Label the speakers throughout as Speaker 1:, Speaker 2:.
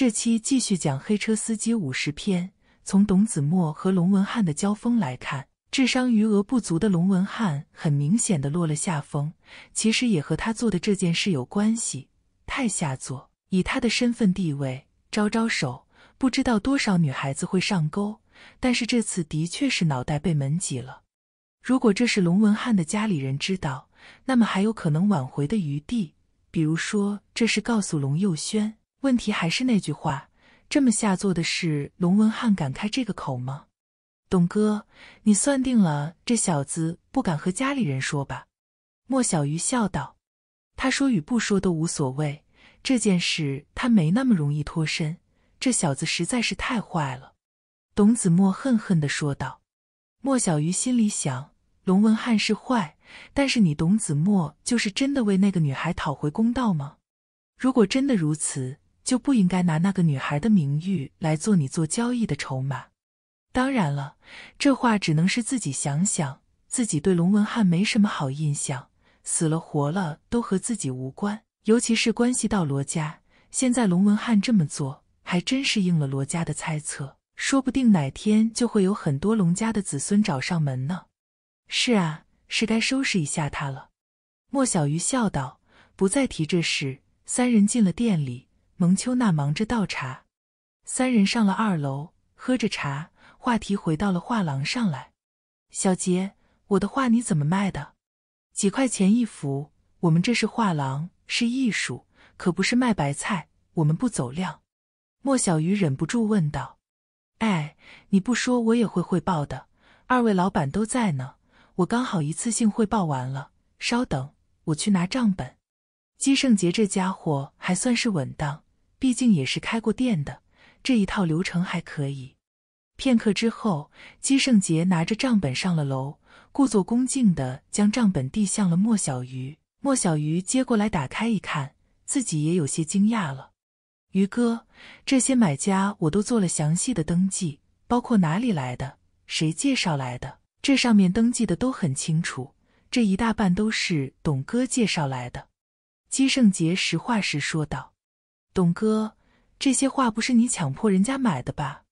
Speaker 1: 这期继续讲《黑车司机五十篇》。从董子墨和龙文翰的交锋来看，智商余额不足的龙文翰很明显的落了下风。其实也和他做的这件事有关系，太下作。以他的身份地位，招招手，不知道多少女孩子会上钩。但是这次的确是脑袋被门挤了。如果这是龙文翰的家里人知道，那么还有可能挽回的余地。比如说，这是告诉龙佑轩。问题还是那句话，这么下作的事，龙文翰敢开这个口吗？董哥，你算定了这小子不敢和家里人说吧？莫小鱼笑道：“他说与不说都无所谓，这件事他没那么容易脱身。这小子实在是太坏了。”董子墨恨恨地说道。莫小鱼心里想：龙文翰是坏，但是你董子墨就是真的为那个女孩讨回公道吗？如果真的如此，就不应该拿那个女孩的名誉来做你做交易的筹码。当然了，这话只能是自己想想。自己对龙文翰没什么好印象，死了活了都和自己无关，尤其是关系到罗家。现在龙文翰这么做，还真是应了罗家的猜测，说不定哪天就会有很多龙家的子孙找上门呢。是啊，是该收拾一下他了。莫小鱼笑道，不再提这事。三人进了店里。蒙秋娜忙着倒茶，三人上了二楼，喝着茶，话题回到了画廊上来。小杰，我的画你怎么卖的？几块钱一幅。我们这是画廊，是艺术，可不是卖白菜。我们不走量。莫小鱼忍不住问道：“哎，你不说我也会汇报的。二位老板都在呢，我刚好一次性汇报完了。稍等，我去拿账本。”姬胜杰这家伙还算是稳当。毕竟也是开过店的，这一套流程还可以。片刻之后，姬胜杰拿着账本上了楼，故作恭敬地将账本递向了莫小鱼。莫小鱼接过来打开一看，自己也有些惊讶了。鱼哥，这些买家我都做了详细的登记，包括哪里来的，谁介绍来的，这上面登记的都很清楚。这一大半都是董哥介绍来的。姬胜杰实话实说道。董哥，这些画不是你强迫人家买的吧？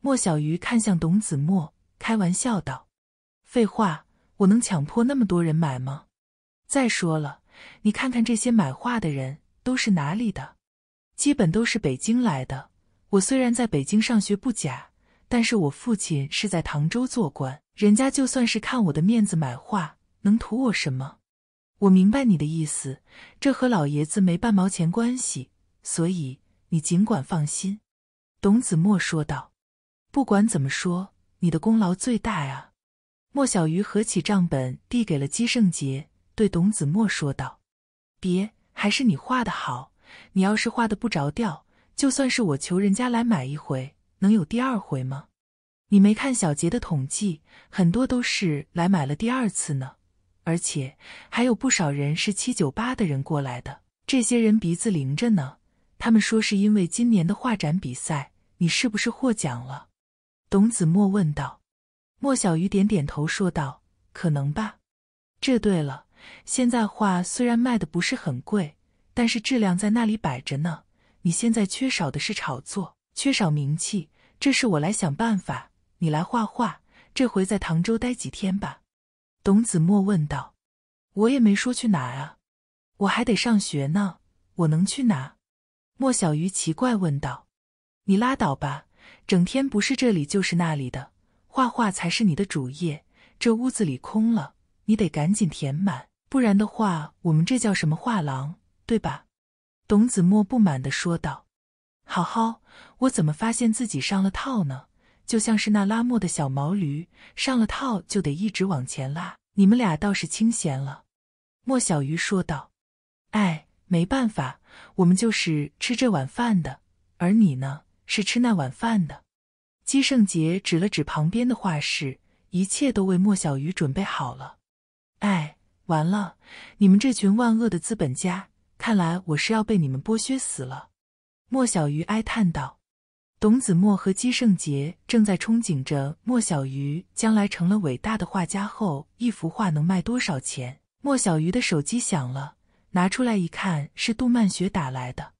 Speaker 1: 莫小鱼看向董子墨，开玩笑道：“废话，我能强迫那么多人买吗？再说了，你看看这些买画的人都是哪里的？基本都是北京来的。我虽然在北京上学不假，但是我父亲是在唐州做官，人家就算是看我的面子买画，能图我什么？我明白你的意思，这和老爷子没半毛钱关系。”所以你尽管放心，董子墨说道。不管怎么说，你的功劳最大呀。莫小鱼合起账本，递给了姬胜杰，对董子墨说道：“别，还是你画的好。你要是画的不着调，就算是我求人家来买一回，能有第二回吗？你没看小杰的统计，很多都是来买了第二次呢，而且还有不少人是七九八的人过来的，这些人鼻子灵着呢。”他们说是因为今年的画展比赛，你是不是获奖了？董子墨问道。莫小鱼点点头说道：“可能吧。”这对了，现在画虽然卖的不是很贵，但是质量在那里摆着呢。你现在缺少的是炒作，缺少名气，这是我来想办法。你来画画，这回在唐州待几天吧？董子墨问道。我也没说去哪啊，我还得上学呢，我能去哪？莫小鱼奇怪问道：“你拉倒吧，整天不是这里就是那里的，画画才是你的主业。这屋子里空了，你得赶紧填满，不然的话，我们这叫什么画廊，对吧？”董子墨不满地说道：“好好，我怎么发现自己上了套呢？就像是那拉磨的小毛驴，上了套就得一直往前拉。你们俩倒是清闲了。”莫小鱼说道：“哎，没办法。”我们就是吃这碗饭的，而你呢，是吃那碗饭的。姬胜杰指了指旁边的画室，一切都为莫小鱼准备好了。哎，完了！你们这群万恶的资本家，看来我是要被你们剥削死了。莫小鱼哀叹道。董子墨和姬胜杰正在憧憬着莫小鱼将来成了伟大的画家后，一幅画能卖多少钱。莫小鱼的手机响了。拿出来一看，是杜曼雪打来的。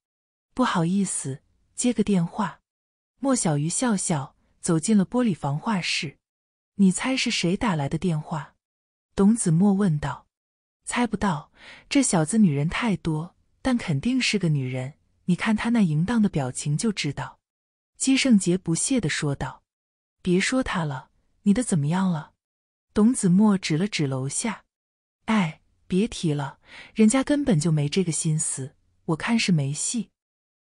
Speaker 1: 不好意思，接个电话。莫小鱼笑笑走进了玻璃房画室。你猜是谁打来的电话？董子墨问道。猜不到，这小子女人太多，但肯定是个女人。你看他那淫荡的表情就知道。姬圣杰不屑地说道。别说他了，你的怎么样了？董子墨指了指楼下。哎，别提了，人家根本就没这个心思，我看是没戏。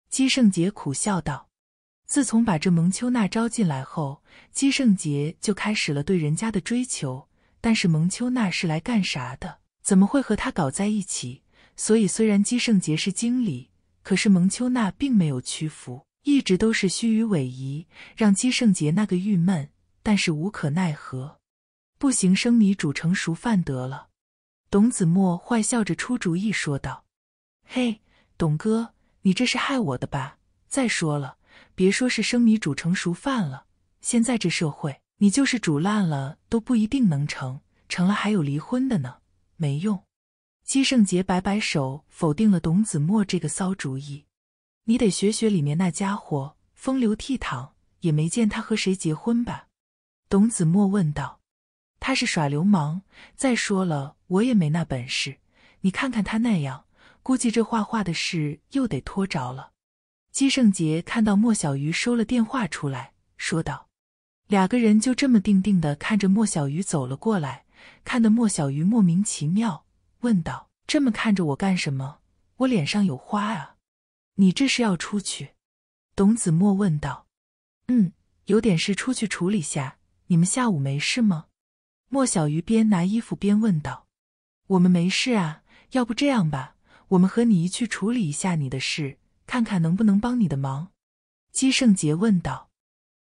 Speaker 1: 姬圣杰苦笑道。自从把这蒙秋娜招进来后，姬圣杰就开始了对人家的追求。但是蒙秋娜是来干啥的？怎么会和他搞在一起？所以虽然姬圣杰是经理，可是蒙秋娜并没有屈服，一直都是虚与委蛇，让姬圣杰那个郁闷。但是无可奈何，不行，生米煮成熟饭得了。董子墨坏笑着出主意说道：“嘿，董哥，你这是害我的吧？再说了。”别说是生米煮成熟饭了，现在这社会，你就是煮烂了都不一定能成，成了还有离婚的呢，没用。姬圣杰摆摆手，否定了董子墨这个骚主意。你得学学里面那家伙，风流倜傥，也没见他和谁结婚吧？董子墨问道。他是耍流氓。再说了，我也没那本事。你看看他那样，估计这画画的事又得拖着了。姬圣杰看到莫小鱼收了电话出来，说道：“两个人就这么定定的看着莫小鱼走了过来，看得莫小鱼莫名其妙，问道：‘这么看着我干什么？我脸上有花啊？’你这是要出去？”董子墨问道。“嗯，有点事出去处理下。你们下午没事吗？”莫小鱼边拿衣服边问道。“我们没事啊，要不这样吧，我们和你一去处理一下你的事。”看看能不能帮你的忙，姬圣杰问道。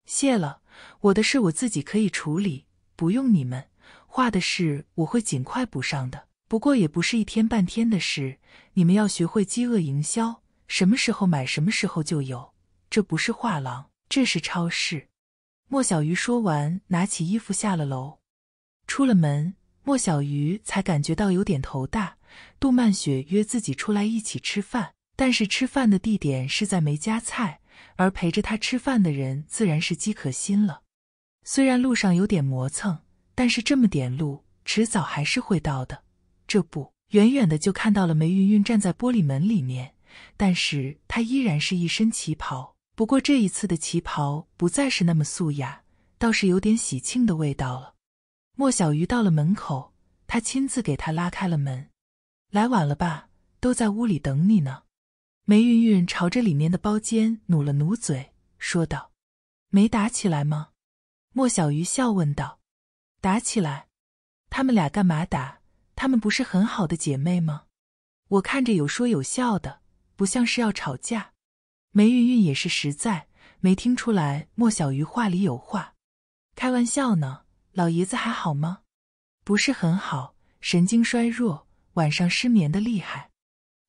Speaker 1: 谢了，我的事我自己可以处理，不用你们。画的事我会尽快补上的，不过也不是一天半天的事。你们要学会饥饿营销，什么时候买什么时候就有。这不是画廊，这是超市。莫小鱼说完，拿起衣服下了楼。出了门，莫小鱼才感觉到有点头大。杜曼雪约自己出来一起吃饭。但是吃饭的地点是在梅家菜，而陪着他吃饭的人自然是姬可心了。虽然路上有点磨蹭，但是这么点路，迟早还是会到的。这不，远远的就看到了梅云云站在玻璃门里面，但是她依然是一身旗袍，不过这一次的旗袍不再是那么素雅，倒是有点喜庆的味道了。莫小鱼到了门口，他亲自给她拉开了门。来晚了吧？都在屋里等你呢。梅云云朝着里面的包间努了努嘴，说道：“没打起来吗？”莫小鱼笑问道：“打起来？他们俩干嘛打？他们不是很好的姐妹吗？我看着有说有笑的，不像是要吵架。”梅云云也是实在，没听出来莫小鱼话里有话。开玩笑呢，老爷子还好吗？不是很好，神经衰弱，晚上失眠的厉害。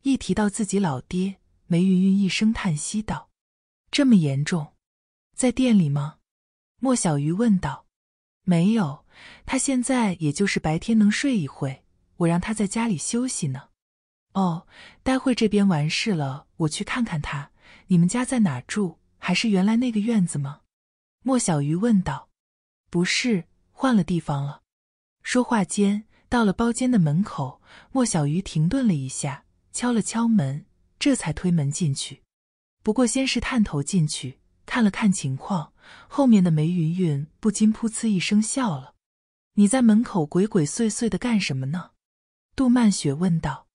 Speaker 1: 一提到自己老爹。梅云云一声叹息道：“这么严重，在店里吗？”莫小鱼问道。“没有，他现在也就是白天能睡一会，我让他在家里休息呢。”“哦，待会这边完事了，我去看看他。你们家在哪住？还是原来那个院子吗？”莫小鱼问道。“不是，换了地方了。”说话间，到了包间的门口，莫小鱼停顿了一下，敲了敲门。这才推门进去，不过先是探头进去看了看情况，后面的梅云云不禁噗呲一声笑了。你在门口鬼鬼祟祟的干什么呢？杜曼雪问道。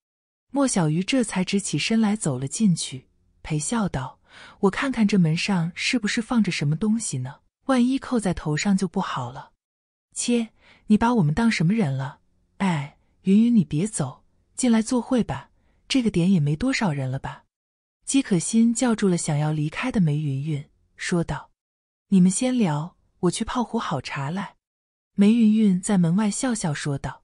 Speaker 1: 莫小鱼这才直起身来走了进去，陪笑道：“我看看这门上是不是放着什么东西呢？万一扣在头上就不好了。切，你把我们当什么人了？哎，云云你别走，进来坐会吧。”这个点也没多少人了吧？姬可心叫住了想要离开的梅云云，说道：“你们先聊，我去泡壶好茶来。”梅云云在门外笑笑说道。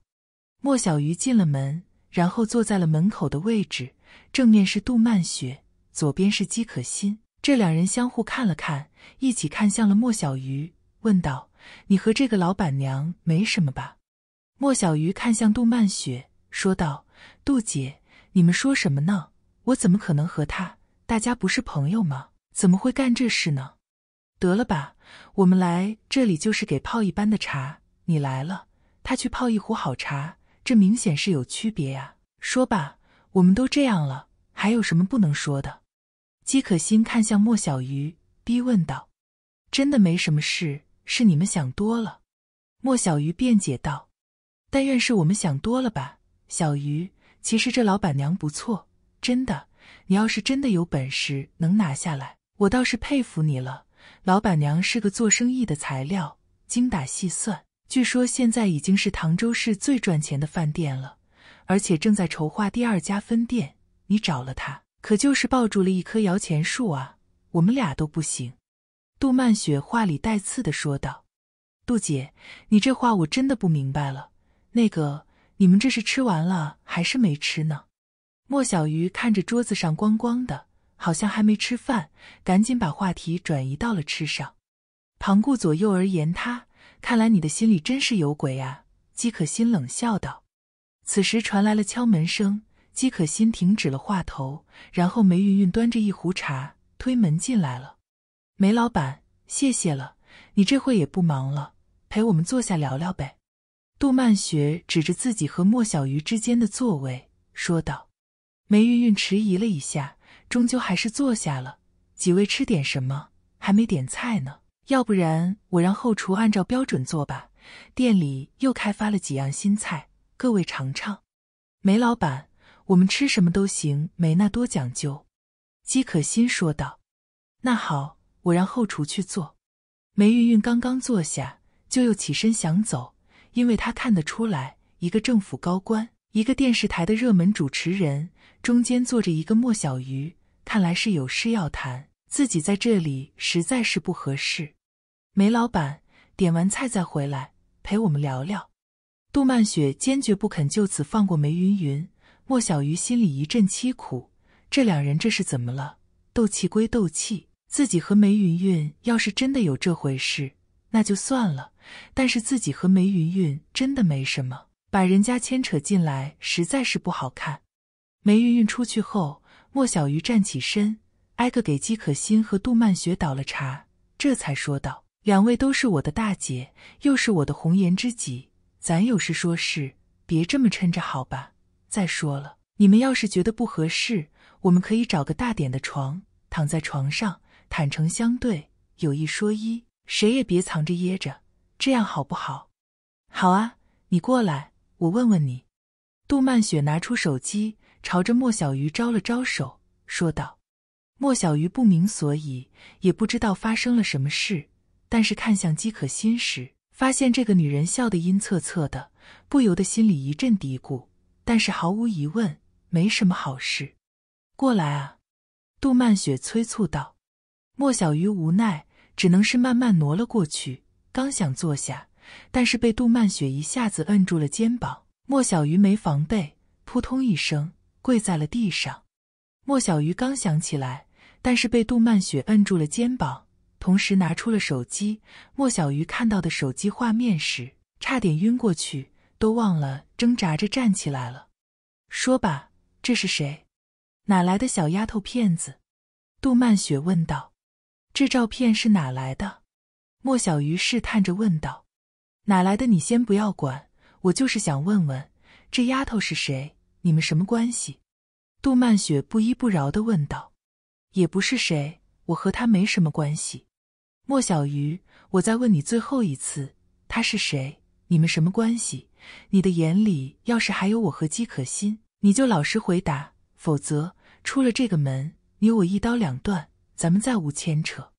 Speaker 1: 莫小鱼进了门，然后坐在了门口的位置，正面是杜曼雪，左边是姬可心。这两人相互看了看，一起看向了莫小鱼，问道：“你和这个老板娘没什么吧？”莫小鱼看向杜曼雪，说道：“杜姐。”你们说什么呢？我怎么可能和她？大家不是朋友吗？怎么会干这事呢？得了吧，我们来这里就是给泡一般的茶，你来了，他去泡一壶好茶，这明显是有区别呀。说吧，我们都这样了，还有什么不能说的？姬可心看向莫小鱼，逼问道：“真的没什么事，是你们想多了。”莫小鱼辩解道：“但愿是我们想多了吧。”小鱼，其实这老板娘不错，真的。你要是真的有本事能拿下来，我倒是佩服你了。老板娘是个做生意的材料，精打细算。据说现在已经是唐州市最赚钱的饭店了，而且正在筹划第二家分店。你找了她，可就是抱住了一棵摇钱树啊！我们俩都不行。”杜曼雪话里带刺的说道。“杜姐，你这话我真的不明白了。那个，你们这是吃完了还是没吃呢？”莫小鱼看着桌子上光光的，好像还没吃饭，赶紧把话题转移到了吃上。旁顾左右而言他，看来你的心里真是有鬼啊！姬可心冷笑道。此时传来了敲门声，姬可心停止了话头，然后梅云云端着一壶茶推门进来了。梅老板，谢谢了，你这会也不忙了，陪我们坐下聊聊呗。杜曼雪指着自己和莫小鱼之间的座位说道。梅韵韵迟疑了一下，终究还是坐下了。几位吃点什么？还没点菜呢。要不然我让后厨按照标准做吧。店里又开发了几样新菜，各位尝尝。梅老板，我们吃什么都行，没那多讲究。姬可心说道。那好，我让后厨去做。梅云云刚刚坐下，就又起身想走，因为她看得出来，一个政府高官。一个电视台的热门主持人，中间坐着一个莫小鱼，看来是有事要谈。自己在这里实在是不合适。梅老板，点完菜再回来陪我们聊聊。杜曼雪坚决不肯就此放过梅云云。莫小鱼心里一阵凄苦，这两人这是怎么了？斗气归斗气，自己和梅云云要是真的有这回事，那就算了。但是自己和梅云云真的没什么。把人家牵扯进来，实在是不好看。梅云云出去后，莫小鱼站起身，挨个给姬可心和杜曼雪倒了茶，这才说道：“两位都是我的大姐，又是我的红颜知己，咱有事说事，别这么抻着好吧？再说了，你们要是觉得不合适，我们可以找个大点的床，躺在床上，坦诚相对，有一说一，谁也别藏着掖着，这样好不好？好啊，你过来。”我问问你，杜曼雪拿出手机，朝着莫小鱼招了招手，说道：“莫小鱼不明所以，也不知道发生了什么事，但是看向姬可心时，发现这个女人笑得阴恻恻的，不由得心里一阵嘀咕。但是毫无疑问，没什么好事。过来啊！”杜曼雪催促道。莫小鱼无奈，只能是慢慢挪了过去，刚想坐下。但是被杜曼雪一下子摁住了肩膀，莫小鱼没防备，扑通一声跪在了地上。莫小鱼刚想起来，但是被杜曼雪摁住了肩膀，同时拿出了手机。莫小鱼看到的手机画面时，差点晕过去，都忘了挣扎着站起来了。说吧，这是谁？哪来的小丫头片子？杜曼雪问道。这照片是哪来的？莫小鱼试探着问道。哪来的？你先不要管，我就是想问问，这丫头是谁？你们什么关系？杜曼雪不依不饶的问道。也不是谁，我和她没什么关系。莫小鱼，我再问你最后一次，她是谁？你们什么关系？你的眼里要是还有我和姬可心，你就老实回答，否则出了这个门，你我一刀两断，咱们再无牵扯。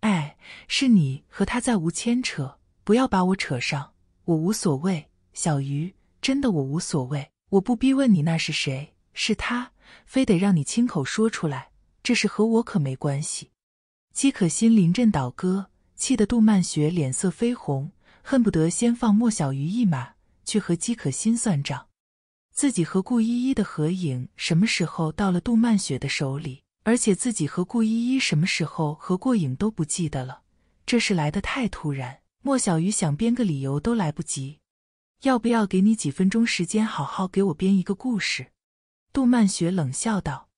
Speaker 1: 哎，是你和他再无牵扯。不要把我扯上，我无所谓。小鱼，真的我无所谓，我不逼问你那是谁，是他，非得让你亲口说出来，这事和我可没关系。姬可心临阵倒戈，气得杜曼雪脸色绯红，恨不得先放莫小鱼一马，去和姬可心算账。自己和顾依依的合影什么时候到了杜曼雪的手里？而且自己和顾依依什么时候合过影都不记得了，这事来得太突然。莫小鱼想编个理由都来不及，要不要给你几分钟时间，好好给我编一个故事？杜曼雪冷笑道：“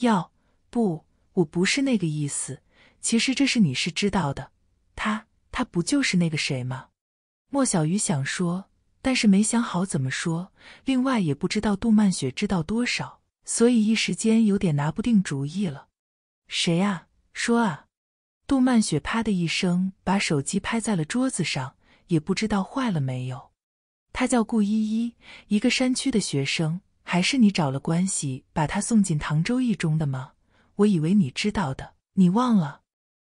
Speaker 1: 要不我不是那个意思。其实这事你是知道的，他他不就是那个谁吗？莫小鱼想说，但是没想好怎么说。另外也不知道杜曼雪知道多少，所以一时间有点拿不定主意了。谁啊？说啊！杜曼雪啪的一声把手机拍在了桌子上，也不知道坏了没有。他叫顾依依，一个山区的学生。还是你找了关系把他送进唐州一中的吗？我以为你知道的，你忘了？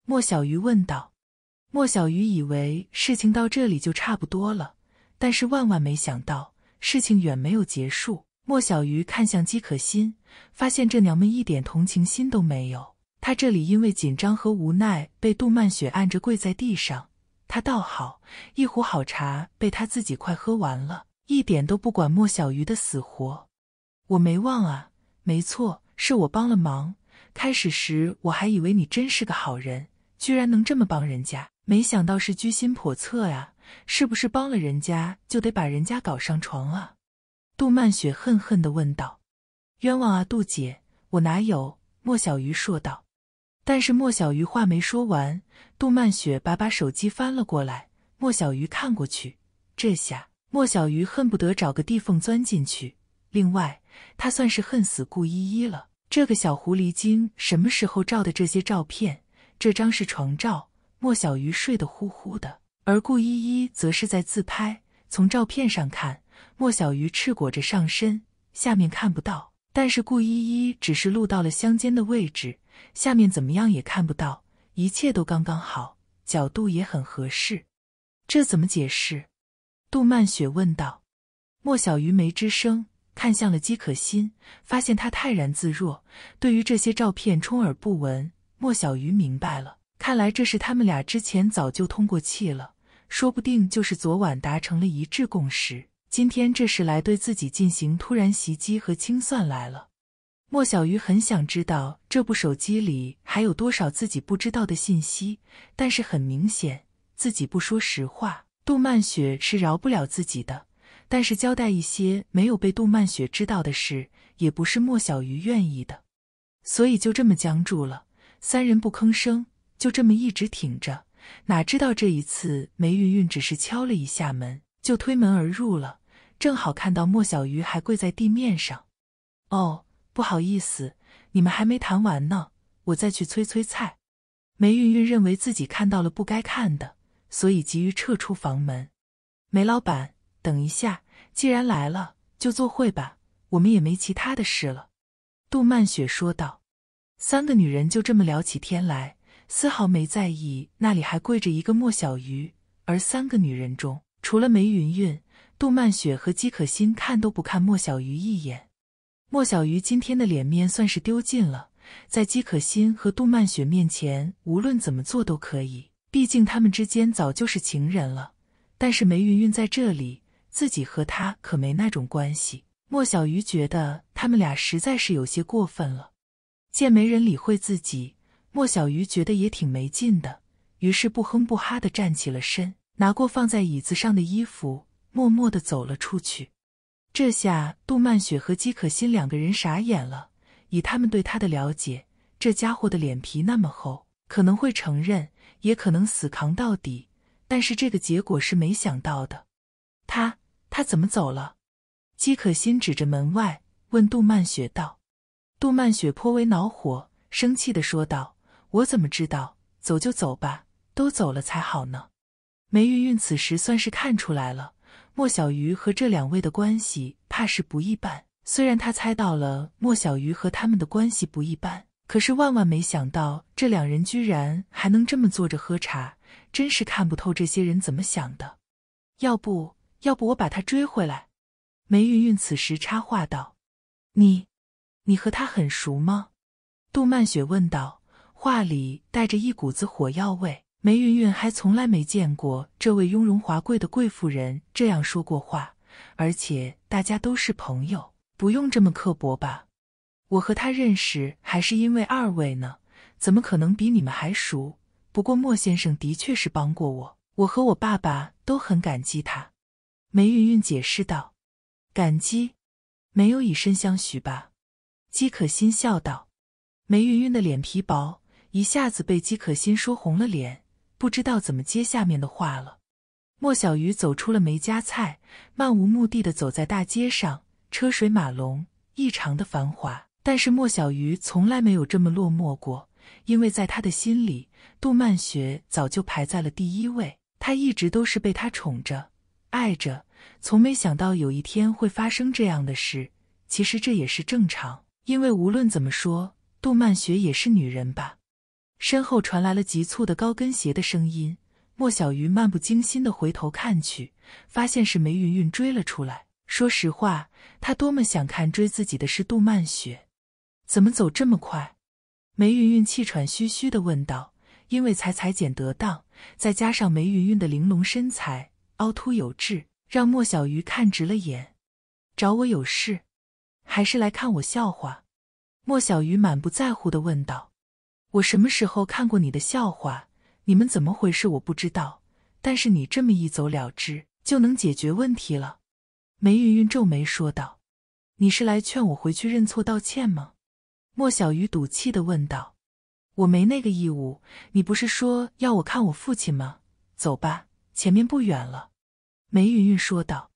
Speaker 1: 莫小鱼问道。莫小鱼以为事情到这里就差不多了，但是万万没想到事情远没有结束。莫小鱼看向姬可心，发现这娘们一点同情心都没有。她这里因为紧张和无奈被杜曼雪按着跪在地上，她倒好，一壶好茶被她自己快喝完了，一点都不管莫小鱼的死活。我没忘啊，没错，是我帮了忙。开始时我还以为你真是个好人，居然能这么帮人家，没想到是居心叵测呀！是不是帮了人家就得把人家搞上床啊？杜曼雪恨恨地问道。冤枉啊，杜姐，我哪有？莫小鱼说道。但是莫小鱼话没说完，杜曼雪把把手机翻了过来。莫小鱼看过去，这下莫小鱼恨不得找个地缝钻进去。另外。他算是恨死顾依依了。这个小狐狸精什么时候照的这些照片？这张是床照，莫小鱼睡得呼呼的，而顾依依则是在自拍。从照片上看，莫小鱼赤裸着上身，下面看不到；但是顾依依只是露到了香肩的位置，下面怎么样也看不到，一切都刚刚好，角度也很合适。这怎么解释？杜曼雪问道。莫小鱼没吱声。看向了姬可心，发现她泰然自若，对于这些照片充耳不闻。莫小鱼明白了，看来这是他们俩之前早就通过气了，说不定就是昨晚达成了一致共识，今天这是来对自己进行突然袭击和清算来了。莫小鱼很想知道这部手机里还有多少自己不知道的信息，但是很明显，自己不说实话，杜曼雪是饶不了自己的。但是交代一些没有被杜曼雪知道的事，也不是莫小鱼愿意的，所以就这么僵住了。三人不吭声，就这么一直挺着。哪知道这一次梅云云只是敲了一下门，就推门而入了，正好看到莫小鱼还跪在地面上。哦，不好意思，你们还没谈完呢，我再去催催菜。梅云云认为自己看到了不该看的，所以急于撤出房门。梅老板。等一下，既然来了，就坐会吧。我们也没其他的事了。”杜曼雪说道。三个女人就这么聊起天来，丝毫没在意那里还跪着一个莫小鱼。而三个女人中，除了梅云云、杜曼雪和姬可心，看都不看莫小鱼一眼。莫小鱼今天的脸面算是丢尽了，在姬可心和杜曼雪面前，无论怎么做都可以，毕竟他们之间早就是情人了。但是梅云云在这里。自己和他可没那种关系。莫小鱼觉得他们俩实在是有些过分了。见没人理会自己，莫小鱼觉得也挺没劲的，于是不哼不哈的站起了身，拿过放在椅子上的衣服，默默的走了出去。这下杜曼雪和姬可心两个人傻眼了。以他们对他的了解，这家伙的脸皮那么厚，可能会承认，也可能死扛到底。但是这个结果是没想到的，他。他怎么走了？姬可心指着门外问杜曼雪道。杜曼雪颇为恼火，生气的说道：“我怎么知道？走就走吧，都走了才好呢。”梅云云此时算是看出来了，莫小鱼和这两位的关系怕是不一般。虽然他猜到了莫小鱼和他们的关系不一般，可是万万没想到这两人居然还能这么坐着喝茶，真是看不透这些人怎么想的。要不？要不我把他追回来？梅云云此时插话道：“你，你和他很熟吗？”杜曼雪问道，话里带着一股子火药味。梅云云还从来没见过这位雍容华贵的贵妇人这样说过话，而且大家都是朋友，不用这么刻薄吧？我和他认识还是因为二位呢，怎么可能比你们还熟？不过莫先生的确是帮过我，我和我爸爸都很感激他。梅云云解释道：“感激，没有以身相许吧？”姬可心笑道：“梅云云的脸皮薄，一下子被姬可心说红了脸，不知道怎么接下面的话了。莫小鱼走出了梅家菜，漫无目的的走在大街上，车水马龙，异常的繁华。但是莫小鱼从来没有这么落寞过，因为在他的心里，杜曼雪早就排在了第一位。他一直都是被他宠着、爱着，从没想到有一天会发生这样的事。其实这也是正常，因为无论怎么说，杜曼雪也是女人吧。身后传来了急促的高跟鞋的声音。莫小鱼漫不经心的回头看去，发现是梅云云追了出来。说实话，他多么想看追自己的是杜曼雪，怎么走这么快？梅云云气喘吁吁的问道。因为才裁剪得当，再加上梅云云的玲珑身材，凹凸有致，让莫小鱼看直了眼。找我有事，还是来看我笑话？莫小鱼满不在乎的问道。我什么时候看过你的笑话？你们怎么回事？我不知道，但是你这么一走了之，就能解决问题了。梅云云皱眉说道：“你是来劝我回去认错道歉吗？”莫小鱼赌气的问道：“我没那个义务。你不是说要我看我父亲吗？走吧，前面不远了。”梅云云说道：“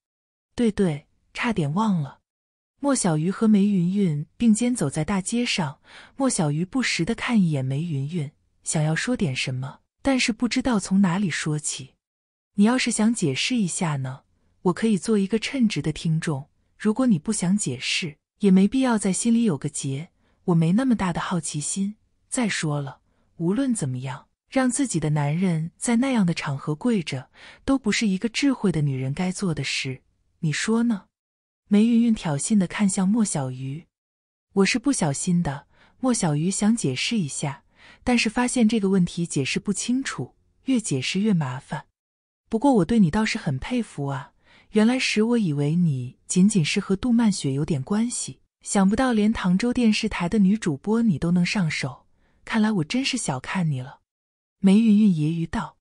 Speaker 1: 对对，差点忘了。”莫小鱼和梅云云并肩走在大街上，莫小鱼不时的看一眼梅云云，想要说点什么。但是不知道从哪里说起。你要是想解释一下呢，我可以做一个称职的听众。如果你不想解释，也没必要在心里有个结。我没那么大的好奇心。再说了，无论怎么样，让自己的男人在那样的场合跪着，都不是一个智慧的女人该做的事。你说呢？梅云云挑衅的看向莫小鱼。我是不小心的。莫小鱼想解释一下。但是发现这个问题解释不清楚，越解释越麻烦。不过我对你倒是很佩服啊！原来时我以为你仅仅是和杜曼雪有点关系，想不到连唐州电视台的女主播你都能上手。看来我真是小看你了。梅云云揶揄道：“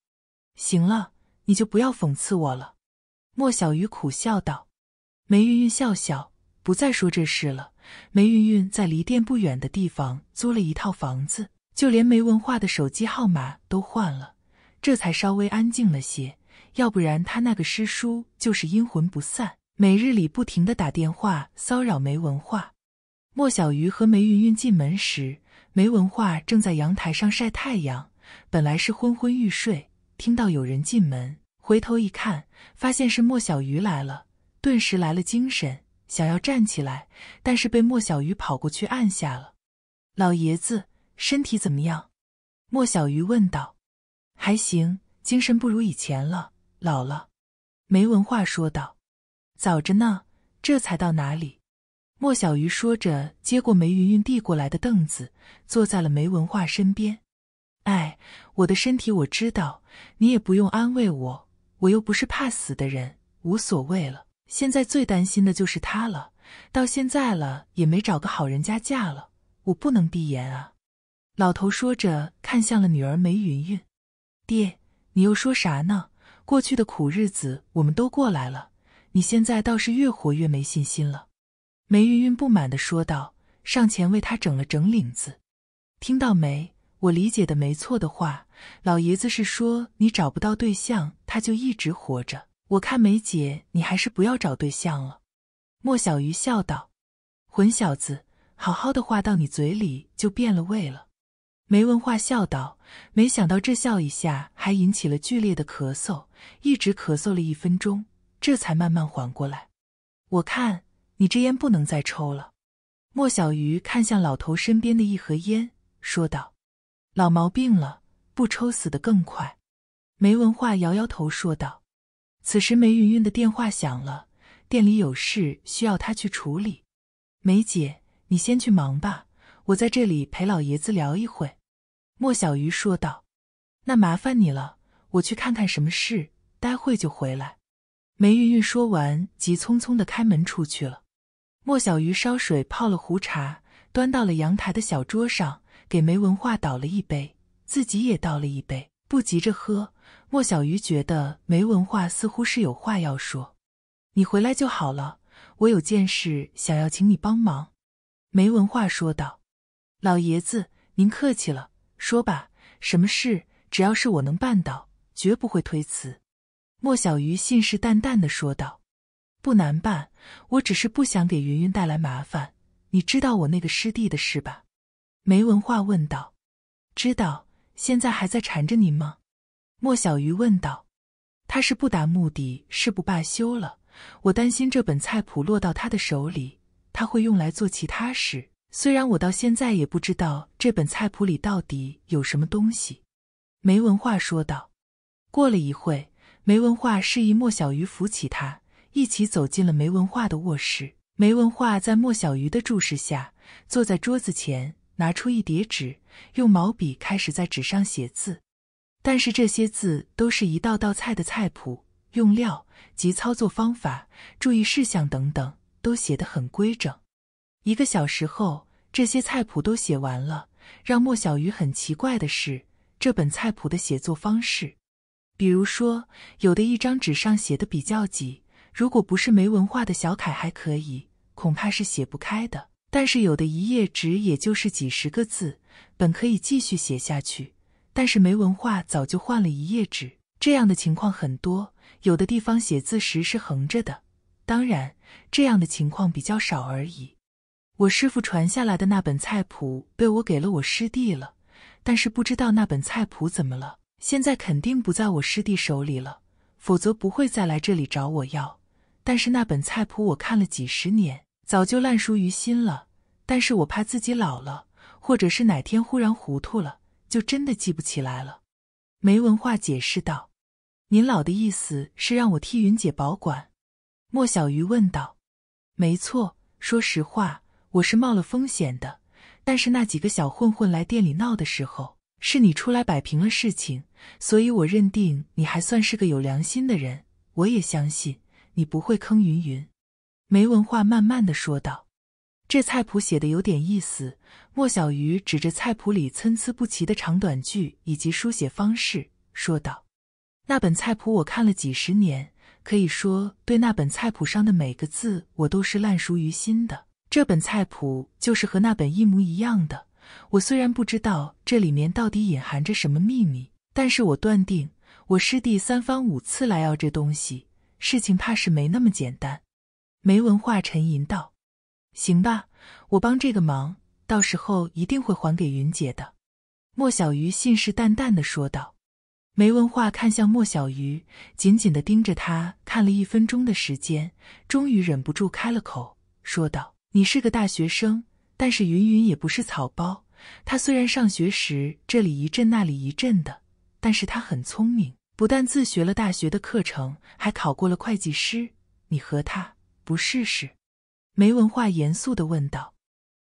Speaker 1: 行了，你就不要讽刺我了。”莫小鱼苦笑道。梅云云笑笑，不再说这事了。梅云云在离店不远的地方租了一套房子。就连没文化的手机号码都换了，这才稍微安静了些。要不然他那个师叔就是阴魂不散，每日里不停的打电话骚扰梅文化。莫小鱼和梅云云进门时，梅文化正在阳台上晒太阳，本来是昏昏欲睡，听到有人进门，回头一看，发现是莫小鱼来了，顿时来了精神，想要站起来，但是被莫小鱼跑过去按下了。老爷子。身体怎么样？莫小鱼问道。还行，精神不如以前了，老了。没文化说道。早着呢，这才到哪里？莫小鱼说着，接过梅云云递过来的凳子，坐在了梅文化身边。哎，我的身体我知道，你也不用安慰我，我又不是怕死的人，无所谓了。现在最担心的就是他了，到现在了也没找个好人家嫁了，我不能闭眼啊。老头说着，看向了女儿梅云云：“爹，你又说啥呢？过去的苦日子我们都过来了，你现在倒是越活越没信心了。”梅云云不满的说道，上前为他整了整领子。听到没？我理解的没错的话，老爷子是说你找不到对象，他就一直活着。我看梅姐，你还是不要找对象了。”莫小鱼笑道：“混小子，好好的话到你嘴里就变了味了。”梅文化笑道：“没想到这笑一下还引起了剧烈的咳嗽，一直咳嗽了一分钟，这才慢慢缓过来。我看你这烟不能再抽了。”莫小鱼看向老头身边的一盒烟，说道：“老毛病了，不抽死的更快。”梅文化摇摇头说道。此时梅云云的电话响了，店里有事需要她去处理。梅姐，你先去忙吧，我在这里陪老爷子聊一会。莫小鱼说道：“那麻烦你了，我去看看什么事，待会就回来。”梅云云说完，急匆匆的开门出去了。莫小鱼烧水泡了壶茶，端到了阳台的小桌上，给梅文化倒了一杯，自己也倒了一杯，不急着喝。莫小鱼觉得梅文化似乎是有话要说：“你回来就好了，我有件事想要请你帮忙。”梅文化说道。老爷子，您客气了，说吧，什么事？只要是我能办到，绝不会推辞。”莫小鱼信誓旦旦的说道。“不难办，我只是不想给云云带来麻烦。你知道我那个师弟的事吧？”梅文化问道。“知道，现在还在缠着您吗？”莫小鱼问道。“他是不达目的誓不罢休了。我担心这本菜谱落到他的手里，他会用来做其他事。虽然我到现在也不知道这本菜谱里到底有什么东西。”梅文化说道。过了一会，梅文化示意莫小鱼扶起他，一起走进了梅文化的卧室。梅文化在莫小鱼的注视下，坐在桌子前，拿出一叠纸，用毛笔开始在纸上写字。但是这些字都是一道道菜的菜谱、用料及操作方法、注意事项等等，都写得很规整。一个小时后，这些菜谱都写完了。让莫小鱼很奇怪的是，这本菜谱的写作方式，比如说，有的一张纸上写的比较挤，如果不是没文化的小楷还可以。恐怕是写不开的。但是有的一页纸也就是几十个字，本可以继续写下去，但是没文化早就换了一页纸。这样的情况很多，有的地方写字时是横着的，当然这样的情况比较少而已。我师傅传下来的那本菜谱被我给了我师弟了，但是不知道那本菜谱怎么了，现在肯定不在我师弟手里了，否则不会再来这里找我要。但是那本菜谱我看了几十年。早就烂熟于心了，但是我怕自己老了，或者是哪天忽然糊涂了，就真的记不起来了。梅文化解释道：“您老的意思是让我替云姐保管？”莫小鱼问道。“没错，说实话，我是冒了风险的。但是那几个小混混来店里闹的时候，是你出来摆平了事情，所以我认定你还算是个有良心的人。我也相信你不会坑云云。”梅文化慢慢的说道：“这菜谱写的有点意思。”莫小鱼指着菜谱里参差不齐的长短句以及书写方式说道：“那本菜谱我看了几十年，可以说对那本菜谱上的每个字我都是烂熟于心的。这本菜谱就是和那本一模一样的。我虽然不知道这里面到底隐含着什么秘密，但是我断定我师弟三番五次来要这东西，事情怕是没那么简单。”梅文化沉吟道：“行吧，我帮这个忙，到时候一定会还给云姐的。”莫小鱼信誓旦旦的说道。梅文化看向莫小鱼，紧紧的盯着他看了一分钟的时间，终于忍不住开了口，说道：“你是个大学生，但是云云也不是草包。她虽然上学时这里一阵那里一阵的，但是她很聪明，不但自学了大学的课程，还考过了会计师。你和她。”不试试？梅文化严肃的问道。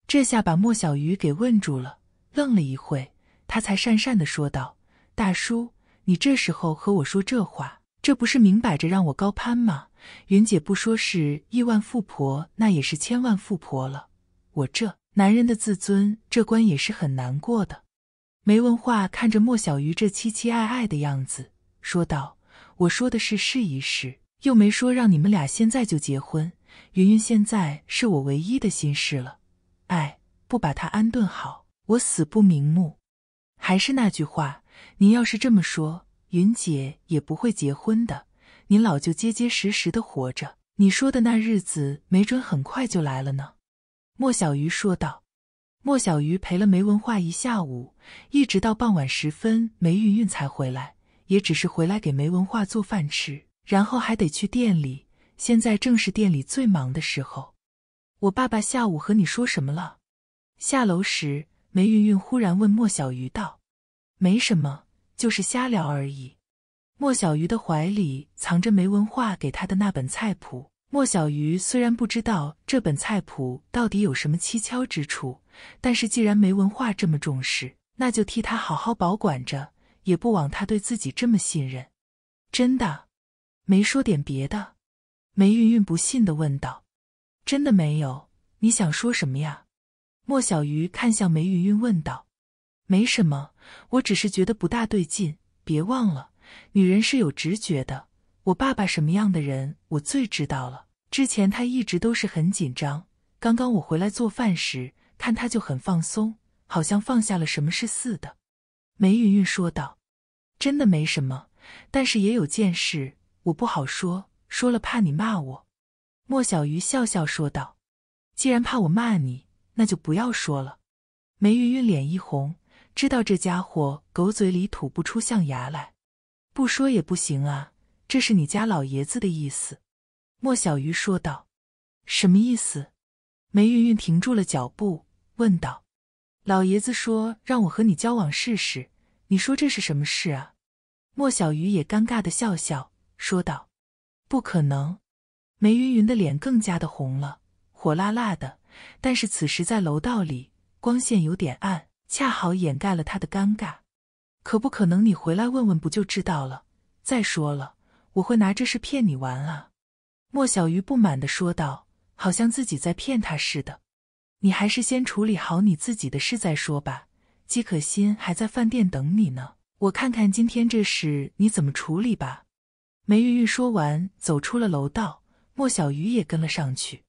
Speaker 1: 这下把莫小鱼给问住了，愣了一会，他才讪讪的说道：“大叔，你这时候和我说这话，这不是明摆着让我高攀吗？云姐不说是亿万富婆，那也是千万富婆了。我这男人的自尊，这关也是很难过的。”梅文化看着莫小鱼这凄凄爱爱的样子，说道：“我说的是试一试。”又没说让你们俩现在就结婚，云云现在是我唯一的心事了。哎，不把她安顿好，我死不瞑目。还是那句话，您要是这么说，云姐也不会结婚的。您老就结结实实的活着，你说的那日子，没准很快就来了呢。莫小鱼说道。莫小鱼陪了梅文化一下午，一直到傍晚时分，梅云云才回来，也只是回来给梅文化做饭吃。然后还得去店里，现在正是店里最忙的时候。我爸爸下午和你说什么了？下楼时，梅云云忽然问莫小鱼道：“没什么，就是瞎聊而已。”莫小鱼的怀里藏着梅文化给他的那本菜谱。莫小鱼虽然不知道这本菜谱到底有什么蹊跷之处，但是既然梅文化这么重视，那就替他好好保管着，也不枉他对自己这么信任。真的。没说点别的，梅云云不信的问道：“真的没有？你想说什么呀？”莫小鱼看向梅云云问道：“没什么，我只是觉得不大对劲。别忘了，女人是有直觉的。我爸爸什么样的人，我最知道了。之前他一直都是很紧张，刚刚我回来做饭时，看他就很放松，好像放下了什么事似的。梅云云说道：“真的没什么，但是也有件事，我不好说，说了怕你骂我。”莫小鱼笑笑说道：“既然怕我骂你，那就不要说了。”梅云云脸一红，知道这家伙狗嘴里吐不出象牙来，不说也不行啊。这是你家老爷子的意思。”莫小鱼说道。“什么意思？”梅云云停住了脚步，问道。“老爷子说让我和你交往试试，你说这是什么事啊？”莫小鱼也尴尬的笑笑说道：“不可能。”梅云云的脸更加的红了，火辣辣的。但是此时在楼道里，光线有点暗，恰好掩盖了她的尴尬。可不可能？你回来问问不就知道了？再说了，我会拿这事骗你玩啊？莫小鱼不满的说道，好像自己在骗他似的。你还是先处理好你自己的事再说吧。姬可心还在饭店等你呢，我看看今天这事你怎么处理吧。梅玉玉说完，走出了楼道。莫小鱼也跟了上去，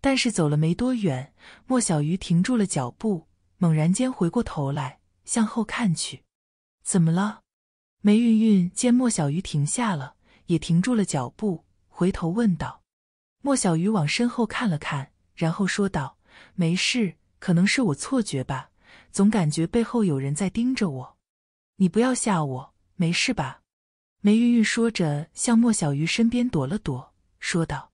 Speaker 1: 但是走了没多远，莫小鱼停住了脚步，猛然间回过头来向后看去。怎么了？梅韵韵见莫小鱼停下了，也停住了脚步，回头问道。莫小鱼往身后看了看，然后说道：“没事，可能是我错觉吧，总感觉背后有人在盯着我。你不要吓我，没事吧？”梅云云说着，向莫小鱼身边躲了躲。说道：“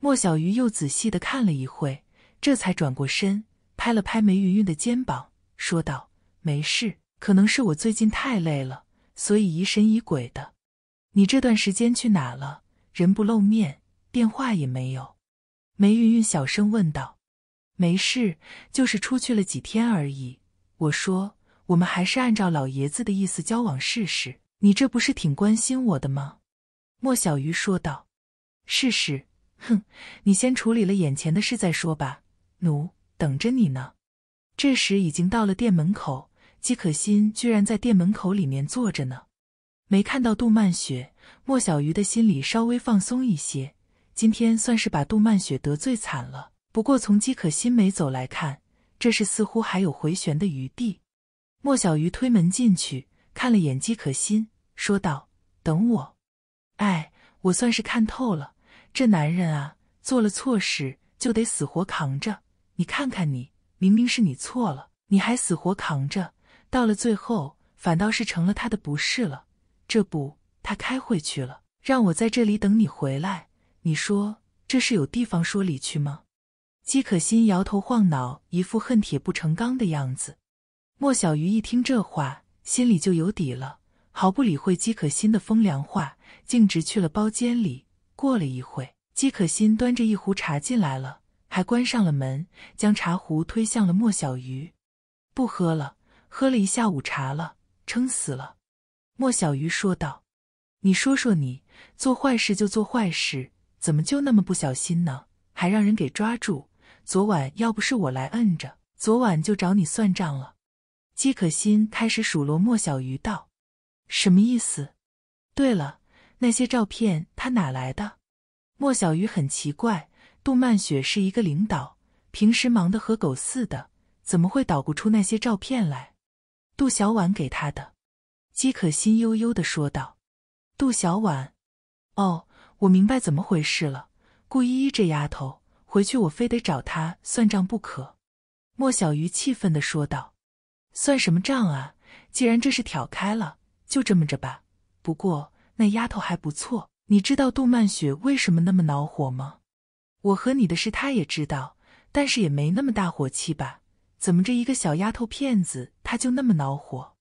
Speaker 1: 莫小鱼又仔细的看了一会，这才转过身，拍了拍梅云云的肩膀，说道：‘没事，可能是我最近太累了，所以疑神疑鬼的。你这段时间去哪了？人不露面，电话也没有。’梅云云小声问道：‘没事，就是出去了几天而已。’我说：‘我们还是按照老爷子的意思交往试试。你这不是挺关心我的吗？’莫小鱼说道。”试试，哼！你先处理了眼前的事再说吧，奴等着你呢。这时已经到了店门口，姬可心居然在店门口里面坐着呢，没看到杜曼雪。莫小鱼的心里稍微放松一些，今天算是把杜曼雪得罪惨了。不过从姬可心没走来看，这事似乎还有回旋的余地。莫小鱼推门进去，看了眼姬可心，说道：“等我。”哎，我算是看透了。这男人啊，做了错事就得死活扛着。你看看你，明明是你错了，你还死活扛着，到了最后反倒是成了他的不是了。这不，他开会去了，让我在这里等你回来。你说这是有地方说理去吗？姬可心摇头晃脑，一副恨铁不成钢的样子。莫小鱼一听这话，心里就有底了，毫不理会姬可心的风凉话，径直去了包间里。过了一会，姬可心端着一壶茶进来了，还关上了门，将茶壶推向了莫小鱼。不喝了，喝了一下午茶了，撑死了。莫小鱼说道：“你说说你，做坏事就做坏事，怎么就那么不小心呢？还让人给抓住。昨晚要不是我来摁着，昨晚就找你算账了。”姬可心开始数落莫小鱼道：“什么意思？对了。”那些照片他哪来的？莫小鱼很奇怪。杜曼雪是一个领导，平时忙得和狗似的，怎么会捣鼓出那些照片来？杜小婉给他的。姬可心悠悠的说道：“杜小婉，哦，我明白怎么回事了。顾依依这丫头，回去我非得找她算账不可。”莫小鱼气愤的说道：“算什么账啊？既然这事挑开了，就这么着吧。不过……”那丫头还不错，你知道杜曼雪为什么那么恼火吗？我和你的事她也知道，但是也没那么大火气吧？怎么这一个小丫头片子，她就那么恼火？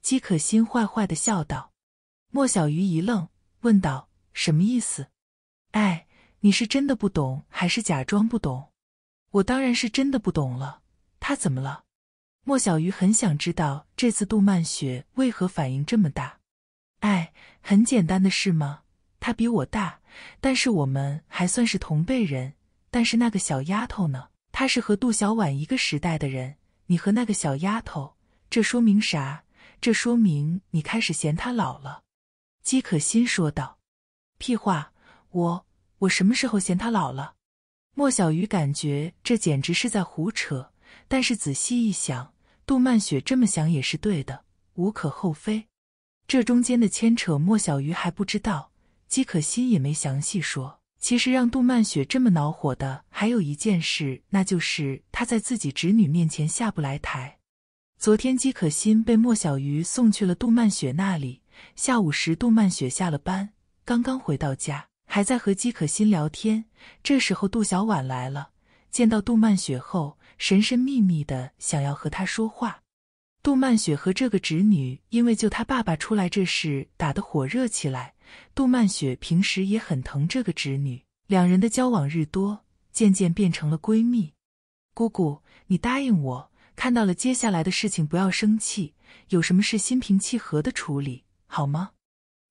Speaker 1: 姬可心坏坏的笑道。莫小鱼一愣，问道：“什么意思？”哎，你是真的不懂，还是假装不懂？我当然是真的不懂了。她怎么了？莫小鱼很想知道这次杜曼雪为何反应这么大。哎，很简单的事吗？她比我大，但是我们还算是同辈人。但是那个小丫头呢？她是和杜小婉一个时代的人。你和那个小丫头，这说明啥？这说明你开始嫌她老了。”姬可心说道。“屁话！我我什么时候嫌她老了？”莫小鱼感觉这简直是在胡扯，但是仔细一想，杜曼雪这么想也是对的，无可厚非。这中间的牵扯，莫小鱼还不知道，姬可心也没详细说。其实让杜曼雪这么恼火的，还有一件事，那就是她在自己侄女面前下不来台。昨天姬可心被莫小鱼送去了杜曼雪那里，下午时杜曼雪下了班，刚刚回到家，还在和姬可心聊天。这时候杜小婉来了，见到杜曼雪后，神神秘秘的想要和她说话。杜曼雪和这个侄女因为救她爸爸出来这事打得火热起来。杜曼雪平时也很疼这个侄女，两人的交往日多，渐渐变成了闺蜜。姑姑，你答应我，看到了接下来的事情不要生气，有什么事心平气和的处理，好吗？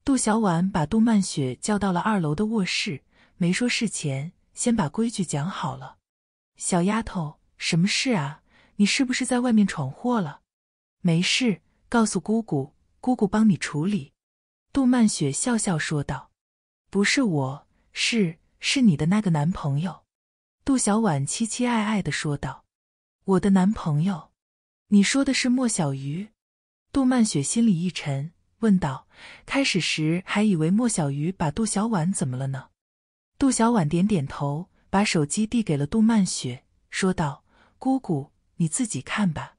Speaker 1: 杜小婉把杜曼雪叫到了二楼的卧室，没说事前，先把规矩讲好了。小丫头，什么事啊？你是不是在外面闯祸了？没事，告诉姑姑，姑姑帮你处理。杜曼雪笑笑说道：“不是我，是是你的那个男朋友。”杜小婉凄凄爱爱的说道：“我的男朋友？你说的是莫小鱼？”杜曼雪心里一沉，问道：“开始时还以为莫小鱼把杜小婉怎么了呢？”杜小婉点点头，把手机递给了杜曼雪，说道：“姑姑，你自己看吧。”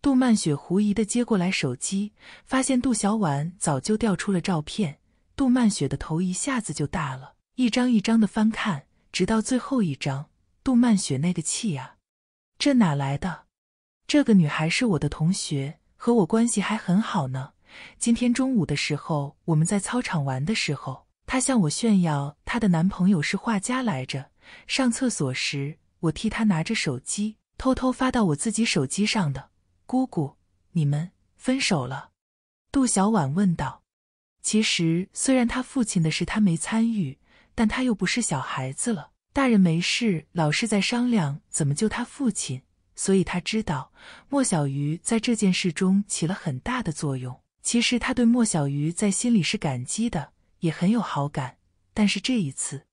Speaker 1: 杜曼雪狐疑的接过来手机，发现杜小婉早就调出了照片。杜曼雪的头一下子就大了，一张一张的翻看，直到最后一张。杜曼雪那个气呀！这哪来的？这个女孩是我的同学，和我关系还很好呢。今天中午的时候，我们在操场玩的时候，她向我炫耀她的男朋友是画家来着。上厕所时，我替她拿着手机，偷偷发到我自己手机上的。姑姑，你们分手了？杜小婉问道。其实，虽然他父亲的事他没参与，但他又不是小孩子了。大人没事，老是在商量怎么救他父亲，所以他知道莫小鱼在这件事中起了很大的作用。其实他对莫小鱼在心里是感激的，也很有好感。但是这一次，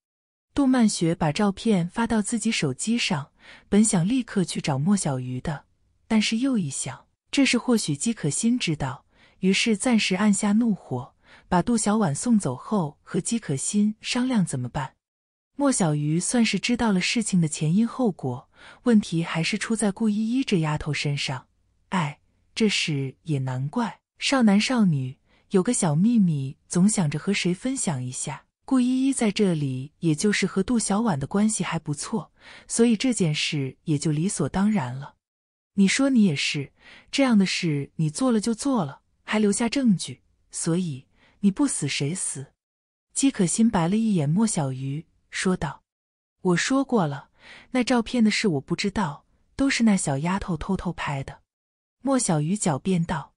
Speaker 1: 杜曼雪把照片发到自己手机上，本想立刻去找莫小鱼的。但是又一想，这事或许姬可心知道，于是暂时按下怒火，把杜小婉送走后，和姬可心商量怎么办。莫小鱼算是知道了事情的前因后果，问题还是出在顾依依这丫头身上。哎，这事也难怪，少男少女有个小秘密，总想着和谁分享一下。顾依依在这里，也就是和杜小婉的关系还不错，所以这件事也就理所当然了。你说你也是，这样的事你做了就做了，还留下证据，所以你不死谁死？姬可心白了一眼莫小鱼，说道：“我说过了，那照片的事我不知道，都是那小丫头偷偷拍的。”莫小鱼狡辩道：“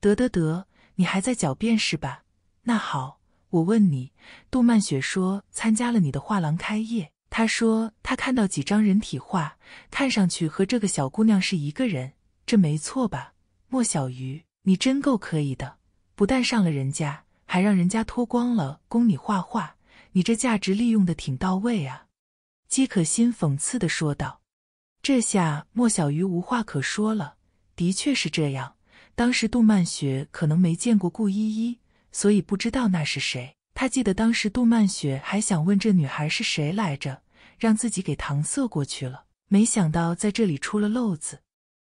Speaker 1: 得得得，你还在狡辩是吧？那好，我问你，杜曼雪说参加了你的画廊开业。”她说：“她看到几张人体画，看上去和这个小姑娘是一个人，这没错吧？”莫小鱼，你真够可以的，不但上了人家，还让人家脱光了供你画画，你这价值利用的挺到位啊！”姬可心讽刺的说道。这下莫小鱼无话可说了。的确是这样，当时杜曼雪可能没见过顾依依，所以不知道那是谁。他记得当时杜曼雪还想问这女孩是谁来着，让自己给搪塞过去了。没想到在这里出了漏子。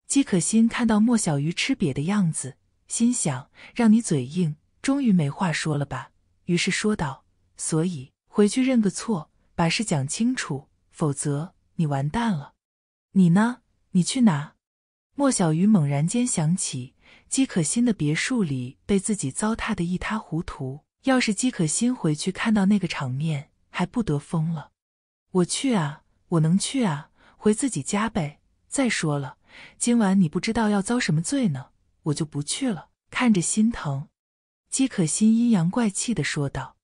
Speaker 1: 姬可心看到莫小鱼吃瘪的样子，心想：让你嘴硬，终于没话说了吧？于是说道：“所以回去认个错，把事讲清楚，否则你完蛋了。你呢？你去哪？”莫小鱼猛然间想起，姬可心的别墅里被自己糟蹋的一塌糊涂。要是姬可心回去看到那个场面，还不得疯了？我去啊，我能去啊，回自己家呗。再说了，今晚你不知道要遭什么罪呢，我就不去了，看着心疼。姬可心阴阳怪气的说道：“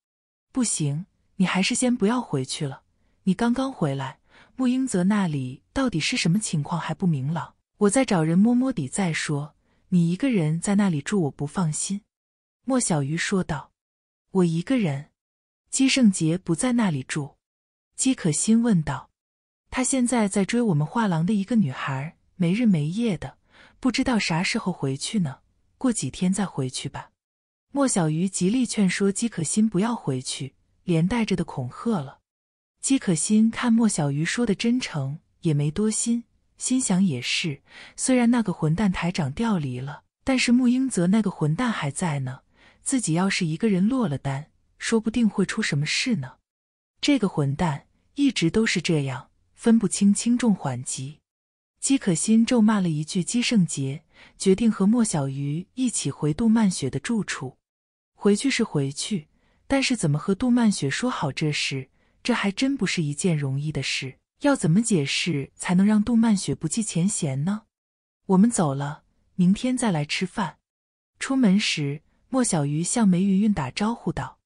Speaker 1: 不行，你还是先不要回去了。你刚刚回来，穆英泽那里到底是什么情况还不明朗，我再找人摸摸底再说。你一个人在那里住，我不放心。”莫小鱼说道。我一个人，姬圣杰不在那里住。姬可心问道：“他现在在追我们画廊的一个女孩，没日没夜的，不知道啥时候回去呢，过几天再回去吧。莫小鱼极力劝说姬可心不要回去，连带着的恐吓了。姬可心看莫小鱼说的真诚，也没多心，心想也是，虽然那个混蛋台长调离了，但是穆英泽那个混蛋还在呢。自己要是一个人落了单，说不定会出什么事呢。这个混蛋一直都是这样，分不清轻重缓急。姬可心咒骂了一句姬圣杰，决定和莫小鱼一起回杜曼雪的住处。回去是回去，但是怎么和杜曼雪说好这事，这还真不是一件容易的事。要怎么解释才能让杜曼雪不计前嫌呢？我们走了，明天再来吃饭。出门时，莫小鱼向梅云云打招呼道：“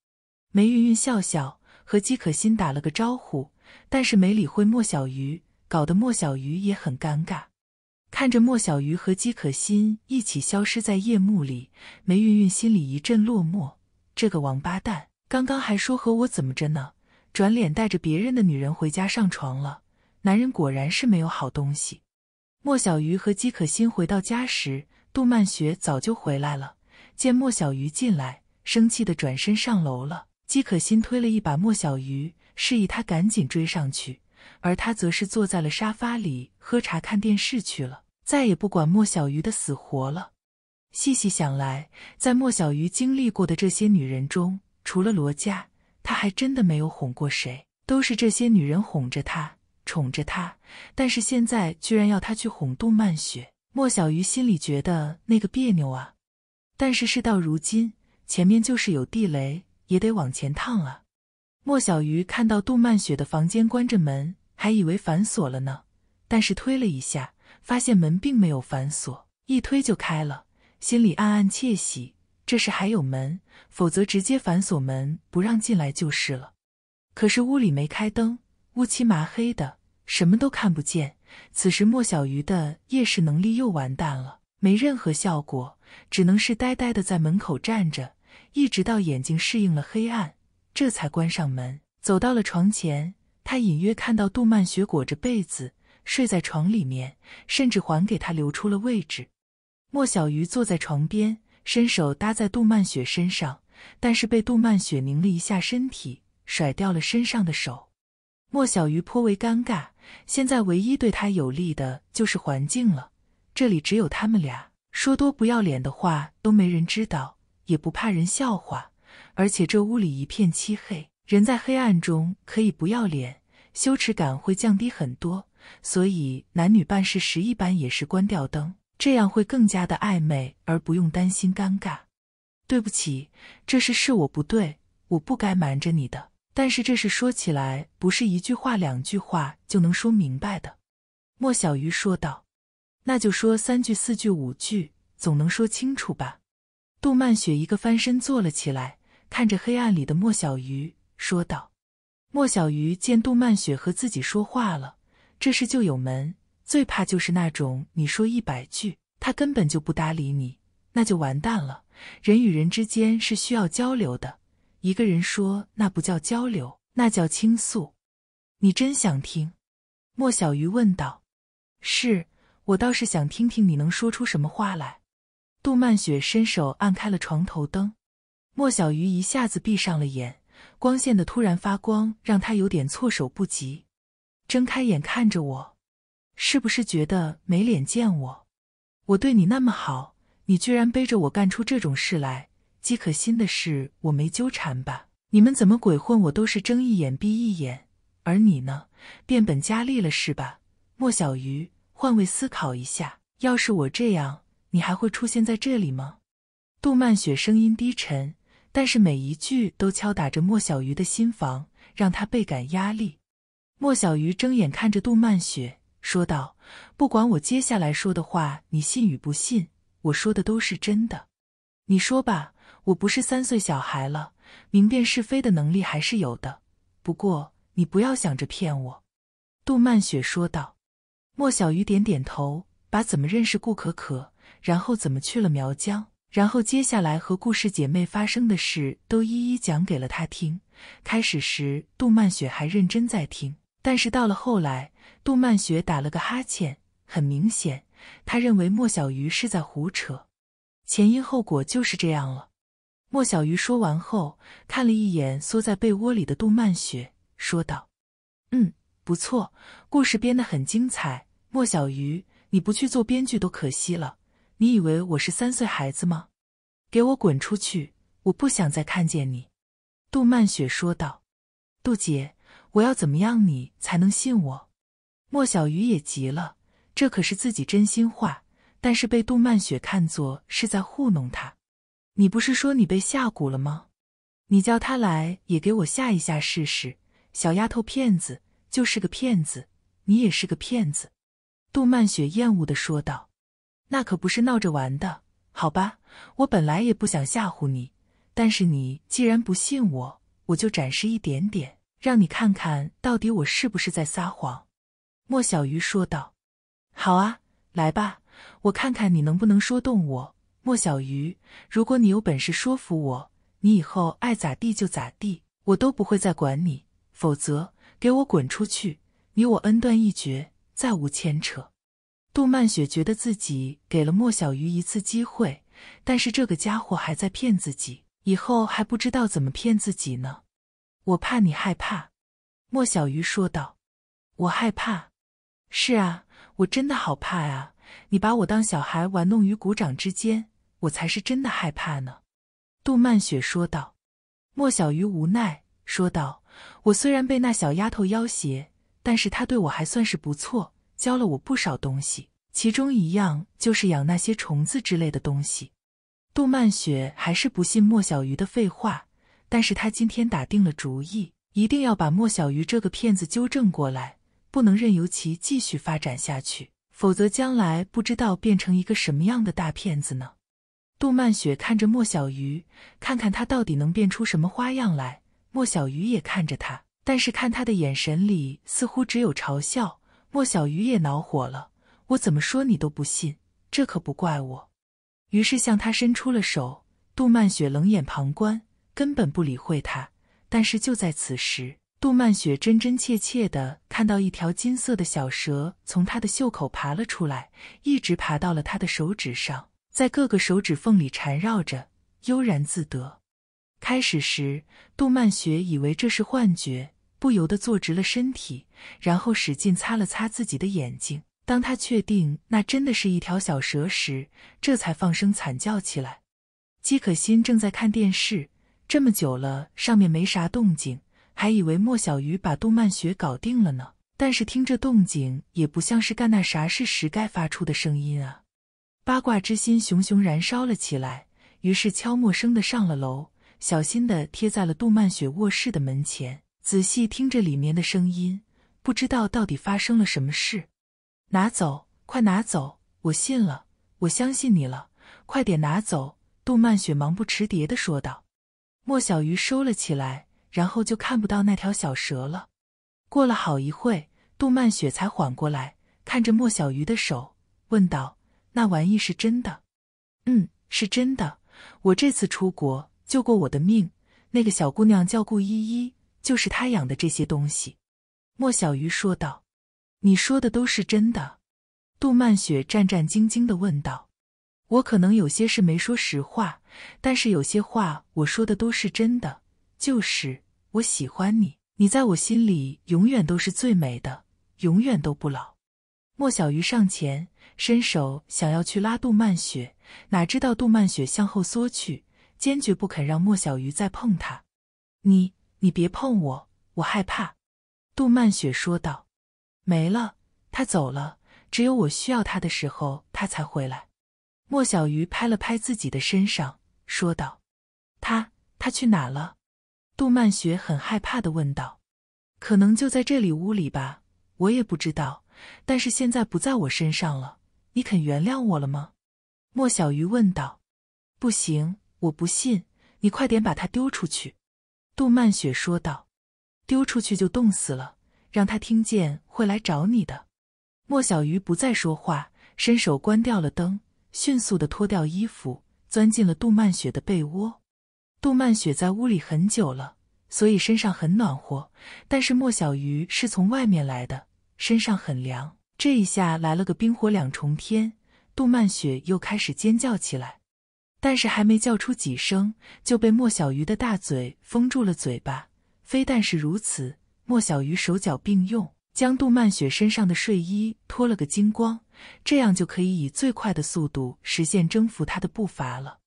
Speaker 1: 梅云云笑笑，和姬可心打了个招呼，但是没理会莫小鱼，搞得莫小鱼也很尴尬。”看着莫小鱼和姬可心一起消失在夜幕里，梅云云心里一阵落寞。这个王八蛋，刚刚还说和我怎么着呢，转脸带着别人的女人回家上床了。男人果然是没有好东西。莫小鱼和姬可心回到家时，杜曼雪早就回来了。见莫小鱼进来，生气的转身上楼了。姬可心推了一把莫小鱼，示意他赶紧追上去，而他则是坐在了沙发里喝茶看电视去了。再也不管莫小鱼的死活了。细细想来，在莫小鱼经历过的这些女人中，除了罗家，她还真的没有哄过谁，都是这些女人哄着她，宠着她。但是现在居然要她去哄杜曼雪，莫小鱼心里觉得那个别扭啊。但是事到如今，前面就是有地雷，也得往前趟啊。莫小鱼看到杜曼雪的房间关着门，还以为反锁了呢，但是推了一下。发现门并没有反锁，一推就开了，心里暗暗窃喜，这是还有门，否则直接反锁门不让进来就是了。可是屋里没开灯，乌漆麻黑的，什么都看不见。此时莫小鱼的夜视能力又完蛋了，没任何效果，只能是呆呆的在门口站着，一直到眼睛适应了黑暗，这才关上门，走到了床前。他隐约看到杜曼雪裹着被子。睡在床里面，甚至还给他留出了位置。莫小鱼坐在床边，伸手搭在杜曼雪身上，但是被杜曼雪拧了一下身体，甩掉了身上的手。莫小鱼颇为尴尬，现在唯一对他有利的就是环境了，这里只有他们俩，说多不要脸的话都没人知道，也不怕人笑话。而且这屋里一片漆黑，人在黑暗中可以不要脸，羞耻感会降低很多。所以男女办事时一般也是关掉灯，这样会更加的暧昧，而不用担心尴尬。对不起，这事是我不对，我不该瞒着你的。但是这事说起来不是一句话两句话就能说明白的。莫小鱼说道：“那就说三句四句五句，总能说清楚吧？”杜曼雪一个翻身坐了起来，看着黑暗里的莫小鱼说道：“莫小鱼见杜曼雪和自己说话了。”这事就有门，最怕就是那种你说一百句，他根本就不搭理你，那就完蛋了。人与人之间是需要交流的，一个人说那不叫交流，那叫倾诉。你真想听？莫小鱼问道。是我倒是想听听你能说出什么话来。杜曼雪伸手按开了床头灯，莫小鱼一下子闭上了眼，光线的突然发光让他有点措手不及。睁开眼看着我，是不是觉得没脸见我？我对你那么好，你居然背着我干出这种事来。姬可心的事我没纠缠吧？你们怎么鬼混？我都是睁一眼闭一眼，而你呢，变本加厉了是吧？莫小鱼，换位思考一下，要是我这样，你还会出现在这里吗？杜曼雪声音低沉，但是每一句都敲打着莫小鱼的心房，让他倍感压力。莫小鱼睁眼看着杜曼雪，说道：“不管我接下来说的话，你信与不信，我说的都是真的。你说吧，我不是三岁小孩了，明辨是非的能力还是有的。不过你不要想着骗我。”杜曼雪说道。莫小鱼点点头，把怎么认识顾可可，然后怎么去了苗疆，然后接下来和顾氏姐妹发生的事都一一讲给了他听。开始时，杜曼雪还认真在听。但是到了后来，杜曼雪打了个哈欠，很明显，他认为莫小鱼是在胡扯，前因后果就是这样了。莫小鱼说完后，看了一眼缩在被窝里的杜曼雪，说道：“嗯，不错，故事编得很精彩。莫小鱼，你不去做编剧都可惜了。你以为我是三岁孩子吗？给我滚出去！我不想再看见你。”杜曼雪说道。“杜姐，我要怎么样你才能信我？”莫小鱼也急了，这可是自己真心话，但是被杜曼雪看作是在糊弄他。你不是说你被下蛊了吗？你叫他来也给我吓一吓试试。小丫头骗子就是个骗子，你也是个骗子。”杜曼雪厌恶的说道。“那可不是闹着玩的，好吧？我本来也不想吓唬你，但是你既然不信我，我就展示一点点，让你看看到底我是不是在撒谎。”莫小鱼说道。“好啊，来吧，我看看你能不能说动我。”莫小鱼，如果你有本事说服我，你以后爱咋地就咋地，我都不会再管你；否则，给我滚出去！你我恩断义绝，再无牵扯。杜曼雪觉得自己给了莫小鱼一次机会，但是这个家伙还在骗自己，以后还不知道怎么骗自己呢。我怕你害怕，莫小鱼说道。我害怕？是啊，我真的好怕啊！你把我当小孩玩弄于股掌之间。我才是真的害怕呢，杜曼雪说道。莫小鱼无奈说道：“我虽然被那小丫头要挟，但是她对我还算是不错，教了我不少东西，其中一样就是养那些虫子之类的东西。”杜曼雪还是不信莫小鱼的废话，但是他今天打定了主意，一定要把莫小鱼这个骗子纠正过来，不能任由其继续发展下去，否则将来不知道变成一个什么样的大骗子呢。杜曼雪看着莫小鱼，看看他到底能变出什么花样来。莫小鱼也看着他，但是看他的眼神里似乎只有嘲笑。莫小鱼也恼火了：“我怎么说你都不信，这可不怪我。”于是向他伸出了手。杜曼雪冷眼旁观，根本不理会他。但是就在此时，杜曼雪真真切切的看到一条金色的小蛇从他的袖口爬了出来，一直爬到了他的手指上。在各个手指缝里缠绕着，悠然自得。开始时，杜曼雪以为这是幻觉，不由得坐直了身体，然后使劲擦了擦自己的眼睛。当他确定那真的是一条小蛇时，这才放声惨叫起来。姬可心正在看电视，这么久了，上面没啥动静，还以为莫小鱼把杜曼雪搞定了呢。但是听这动静，也不像是干那啥事时该发出的声音啊。八卦之心熊熊燃烧了起来，于是悄默声的上了楼，小心的贴在了杜曼雪卧室的门前，仔细听着里面的声音，不知道到底发生了什么事。拿走，快拿走！我信了，我相信你了，快点拿走！杜曼雪忙不迟迭的说道。莫小鱼收了起来，然后就看不到那条小蛇了。过了好一会，杜曼雪才缓过来，看着莫小鱼的手，问道。那玩意是真的，嗯，是真的。我这次出国救过我的命，那个小姑娘叫顾依依，就是她养的这些东西。莫小鱼说道：“你说的都是真的？”杜曼雪战战兢兢的问道：“我可能有些事没说实话，但是有些话我说的都是真的。就是我喜欢你，你在我心里永远都是最美的，永远都不老。”莫小鱼上前。伸手想要去拉杜曼雪，哪知道杜曼雪向后缩去，坚决不肯让莫小鱼再碰她。你你别碰我，我害怕。杜曼雪说道。没了，他走了，只有我需要他的时候，他才回来。莫小鱼拍了拍自己的身上，说道：“他他去哪了？”杜曼雪很害怕的问道：“可能就在这里屋里吧，我也不知道。但是现在不在我身上了。”你肯原谅我了吗？莫小鱼问道。不行，我不信。你快点把它丢出去。杜曼雪说道。丢出去就冻死了，让他听见会来找你的。莫小鱼不再说话，伸手关掉了灯，迅速的脱掉衣服，钻进了杜曼雪的被窝。杜曼雪在屋里很久了，所以身上很暖和。但是莫小鱼是从外面来的，身上很凉。这一下来了个冰火两重天，杜曼雪又开始尖叫起来，但是还没叫出几声，就被莫小鱼的大嘴封住了嘴巴。非但是如此，莫小鱼手脚并用，将杜曼雪身上的睡衣脱了个精光，这样就可以以最快的速度实现征服他的步伐了。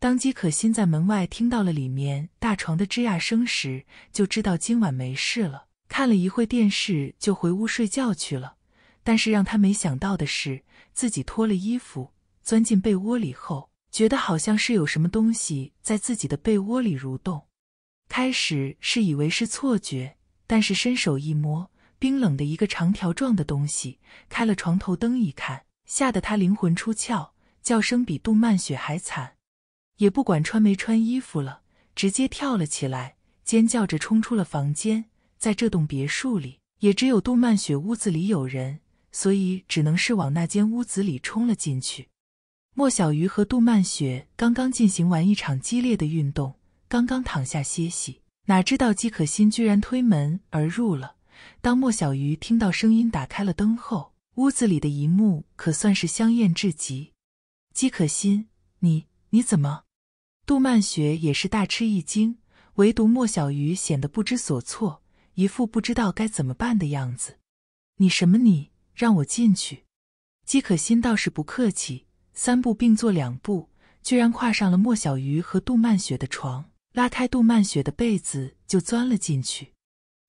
Speaker 1: 当姬可心在门外听到了里面大床的吱呀声时，就知道今晚没事了。看了一会电视，就回屋睡觉去了。但是让他没想到的是，自己脱了衣服，钻进被窝里后，觉得好像是有什么东西在自己的被窝里蠕动。开始是以为是错觉，但是伸手一摸，冰冷的一个长条状的东西。开了床头灯一看，吓得他灵魂出窍，叫声比杜曼雪还惨，也不管穿没穿衣服了，直接跳了起来，尖叫着冲出了房间。在这栋别墅里，也只有杜曼雪屋子里有人。所以只能是往那间屋子里冲了进去。莫小鱼和杜曼雪刚刚进行完一场激烈的运动，刚刚躺下歇息，哪知道姬可心居然推门而入了。当莫小鱼听到声音打开了灯后，屋子里的一幕可算是香艳至极。姬可心，你你怎么？杜曼雪也是大吃一惊，唯独莫小鱼显得不知所措，一副不知道该怎么办的样子。你什么你？让我进去。姬可心倒是不客气，三步并作两步，居然跨上了莫小鱼和杜曼雪的床，拉开杜曼雪的被子就钻了进去。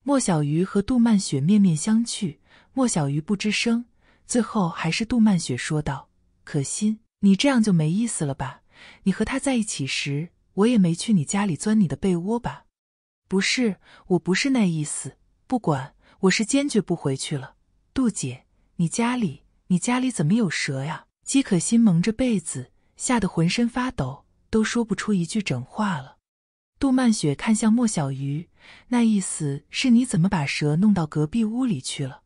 Speaker 1: 莫小鱼和杜曼雪面面相觑，莫小鱼不吱声，最后还是杜曼雪说道：“可心，你这样就没意思了吧？你和他在一起时，我也没去你家里钻你的被窝吧？不是，我不是那意思。不管，我是坚决不回去了，杜姐。”你家里，你家里怎么有蛇呀？姬可心蒙着被子，吓得浑身发抖，都说不出一句整话了。杜曼雪看向莫小鱼，那意思是你怎么把蛇弄到隔壁屋里去了？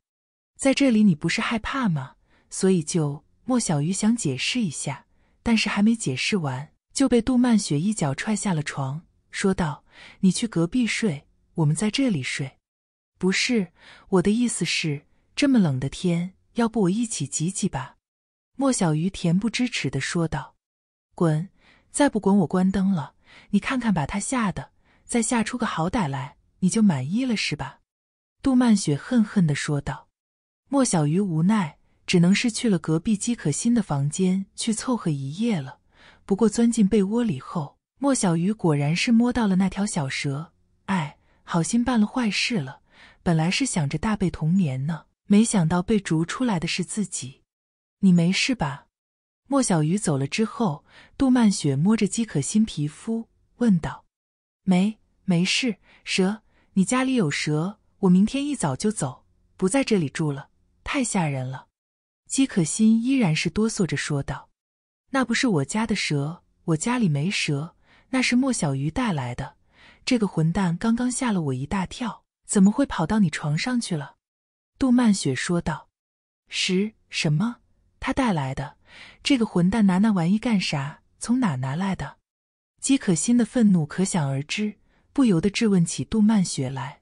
Speaker 1: 在这里你不是害怕吗？所以就莫小鱼想解释一下，但是还没解释完，就被杜曼雪一脚踹下了床，说道：“你去隔壁睡，我们在这里睡。不是我的意思是，这么冷的天。”要不我一起挤挤吧？莫小鱼恬不知耻的说道：“滚！再不滚我关灯了！你看看把他吓的，再吓出个好歹来，你就满意了是吧？”杜曼雪恨恨的说道。莫小鱼无奈，只能是去了隔壁姬可心的房间去凑合一夜了。不过钻进被窝里后，莫小鱼果然是摸到了那条小蛇。哎，好心办了坏事了，本来是想着大被童年呢。没想到被逐出来的是自己，你没事吧？莫小鱼走了之后，杜曼雪摸着姬可心皮肤问道：“没，没事。蛇？你家里有蛇？我明天一早就走，不在这里住了，太吓人了。”姬可心依然是哆嗦着说道：“那不是我家的蛇，我家里没蛇，那是莫小鱼带来的。这个混蛋刚刚吓了我一大跳，怎么会跑到你床上去了？”杜曼雪说道：“十什么？他带来的？这个混蛋拿那玩意干啥？从哪拿来的？”姬可心的愤怒可想而知，不由得质问起杜曼雪来。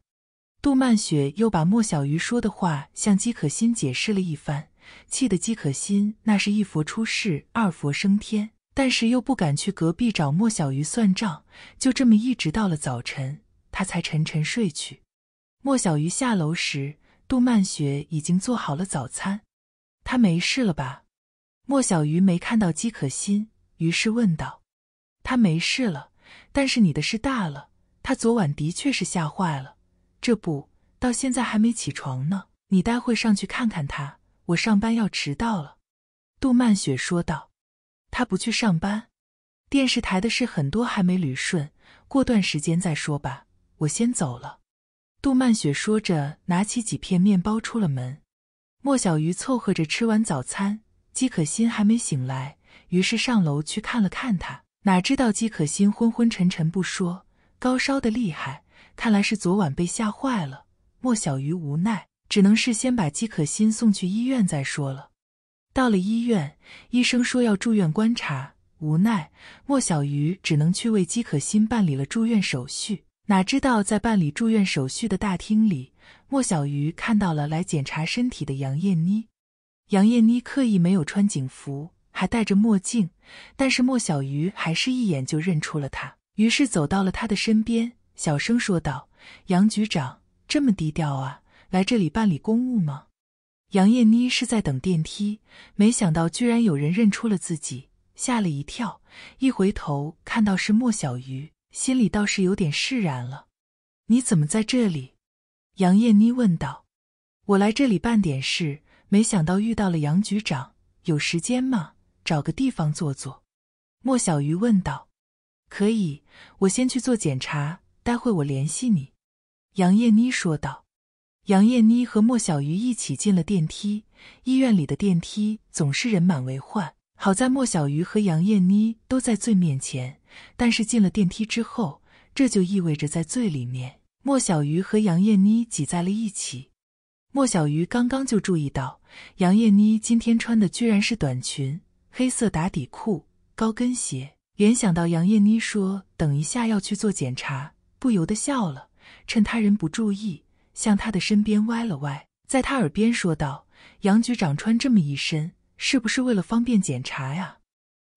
Speaker 1: 杜曼雪又把莫小鱼说的话向姬可心解释了一番，气得姬可心那是一佛出世，二佛升天，但是又不敢去隔壁找莫小鱼算账，就这么一直到了早晨，他才沉沉睡去。莫小鱼下楼时。杜曼雪已经做好了早餐，他没事了吧？莫小鱼没看到姬可心，于是问道：“他没事了，但是你的事大了。他昨晚的确是吓坏了，这不到现在还没起床呢。你待会上去看看他，我上班要迟到了。”杜曼雪说道：“他不去上班，电视台的事很多还没捋顺，过段时间再说吧。我先走了。”杜曼雪说着，拿起几片面包出了门。莫小鱼凑合着吃完早餐，姬可心还没醒来，于是上楼去看了看他。哪知道姬可心昏昏沉沉不说，高烧的厉害，看来是昨晚被吓坏了。莫小鱼无奈，只能是先把姬可心送去医院再说了。到了医院，医生说要住院观察，无奈莫小鱼只能去为姬可心办理了住院手续。哪知道在办理住院手续的大厅里，莫小鱼看到了来检查身体的杨艳妮。杨艳妮刻意没有穿警服，还戴着墨镜，但是莫小鱼还是一眼就认出了她，于是走到了她的身边，小声说道：“杨局长这么低调啊，来这里办理公务吗？”杨艳妮是在等电梯，没想到居然有人认出了自己，吓了一跳，一回头看到是莫小鱼，心里倒是有点释然了。“你怎么在这里？”杨艳妮问道。“我来这里办点事。”没想到遇到了杨局长，有时间吗？找个地方坐坐。莫小鱼问道。可以，我先去做检查，待会我联系你。杨艳妮说道。杨艳妮和莫小鱼一起进了电梯。医院里的电梯总是人满为患，好在莫小鱼和杨艳妮都在最面前。但是进了电梯之后，这就意味着在最里面，莫小鱼和杨艳妮挤在了一起。莫小鱼刚刚就注意到，杨艳妮今天穿的居然是短裙、黑色打底裤、高跟鞋。联想到杨艳妮说等一下要去做检查，不由得笑了。趁他人不注意，向他的身边歪了歪，在他耳边说道：“杨局长穿这么一身，是不是为了方便检查呀？”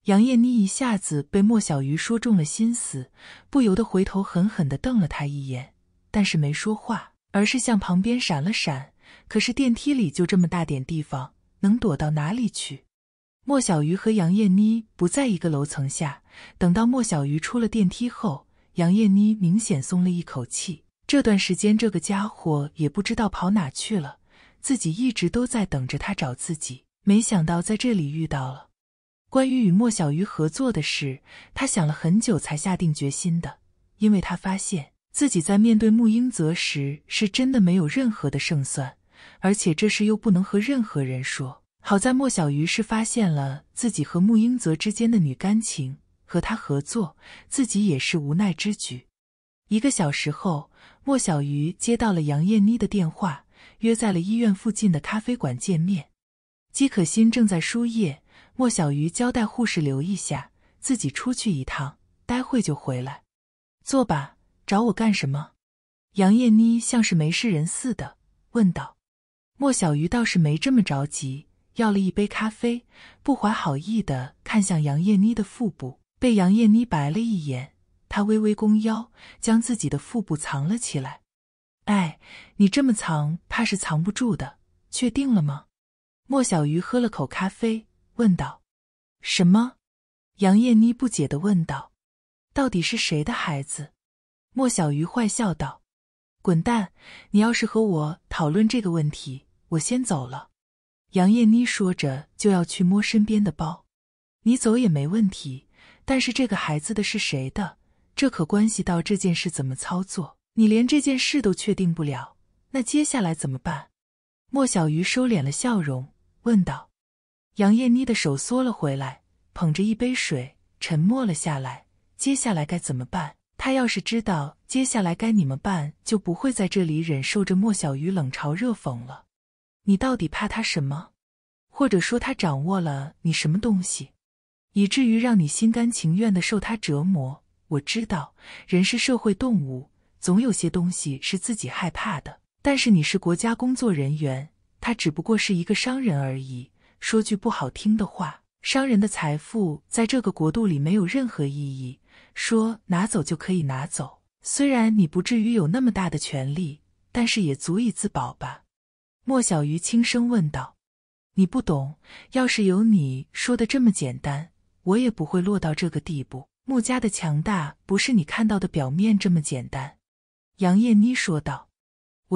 Speaker 1: 杨艳妮一下子被莫小鱼说中了心思，不由得回头狠狠地瞪了他一眼，但是没说话，而是向旁边闪了闪。可是电梯里就这么大点地方，能躲到哪里去？莫小鱼和杨艳妮不在一个楼层下。等到莫小鱼出了电梯后，杨艳妮明显松了一口气。这段时间，这个家伙也不知道跑哪去了，自己一直都在等着他找自己，没想到在这里遇到了。关于与莫小鱼合作的事，他想了很久才下定决心的，因为他发现自己在面对穆英泽时是真的没有任何的胜算。而且这事又不能和任何人说。好在莫小鱼是发现了自己和穆英泽之间的女干情，和他合作，自己也是无奈之举。一个小时后，莫小鱼接到了杨艳妮的电话，约在了医院附近的咖啡馆见面。姬可欣正在输液，莫小鱼交代护士留一下，自己出去一趟，待会就回来。坐吧，找我干什么？杨艳妮像是没事人似的问道。莫小鱼倒是没这么着急，要了一杯咖啡，不怀好意的看向杨艳妮的腹部，被杨艳妮白了一眼，她微微弓腰，将自己的腹部藏了起来。哎，你这么藏，怕是藏不住的，确定了吗？莫小鱼喝了口咖啡，问道。什么？杨艳妮不解的问道。到底是谁的孩子？莫小鱼坏笑道。滚蛋！你要是和我讨论这个问题。我先走了，杨艳妮说着就要去摸身边的包。你走也没问题，但是这个孩子的是谁的？这可关系到这件事怎么操作。你连这件事都确定不了，那接下来怎么办？莫小鱼收敛了笑容，问道。杨艳妮的手缩了回来，捧着一杯水，沉默了下来。接下来该怎么办？他要是知道接下来该你们办，就不会在这里忍受着莫小鱼冷嘲热讽了。你到底怕他什么？或者说他掌握了你什么东西，以至于让你心甘情愿的受他折磨？我知道人是社会动物，总有些东西是自己害怕的。但是你是国家工作人员，他只不过是一个商人而已。说句不好听的话，商人的财富在这个国度里没有任何意义。说拿走就可以拿走，虽然你不至于有那么大的权利，但是也足以自保吧。莫小鱼轻声问道：“你不懂，要是有你说的这么简单，我也不会落到这个地步。穆家的强大不是你看到的表面这么简单。”杨艳妮说道：“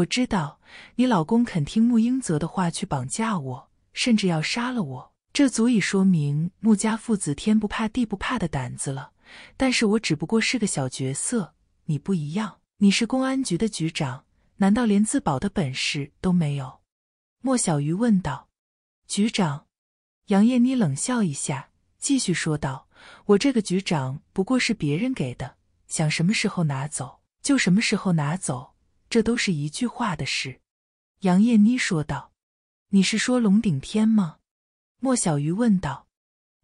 Speaker 1: 我知道你老公肯听穆英泽的话去绑架我，甚至要杀了我，这足以说明穆家父子天不怕地不怕的胆子了。但是我只不过是个小角色，你不一样，你是公安局的局长，难道连自保的本事都没有？”莫小鱼问道：“局长。”杨艳妮冷笑一下，继续说道：“我这个局长不过是别人给的，想什么时候拿走就什么时候拿走，这都是一句话的事。”杨艳妮说道：“你是说龙顶天吗？”莫小鱼问道：“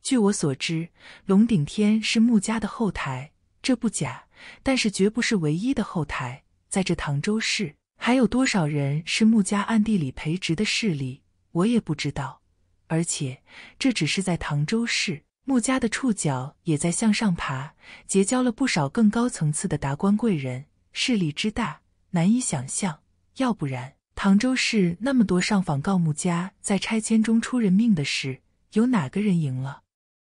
Speaker 1: 据我所知，龙顶天是穆家的后台，这不假，但是绝不是唯一的后台，在这唐州市。”还有多少人是穆家暗地里培植的势力，我也不知道。而且这只是在唐州市。穆家的触角也在向上爬，结交了不少更高层次的达官贵人，势力之大难以想象。要不然，唐州市那么多上访告穆家在拆迁中出人命的事，有哪个人赢了？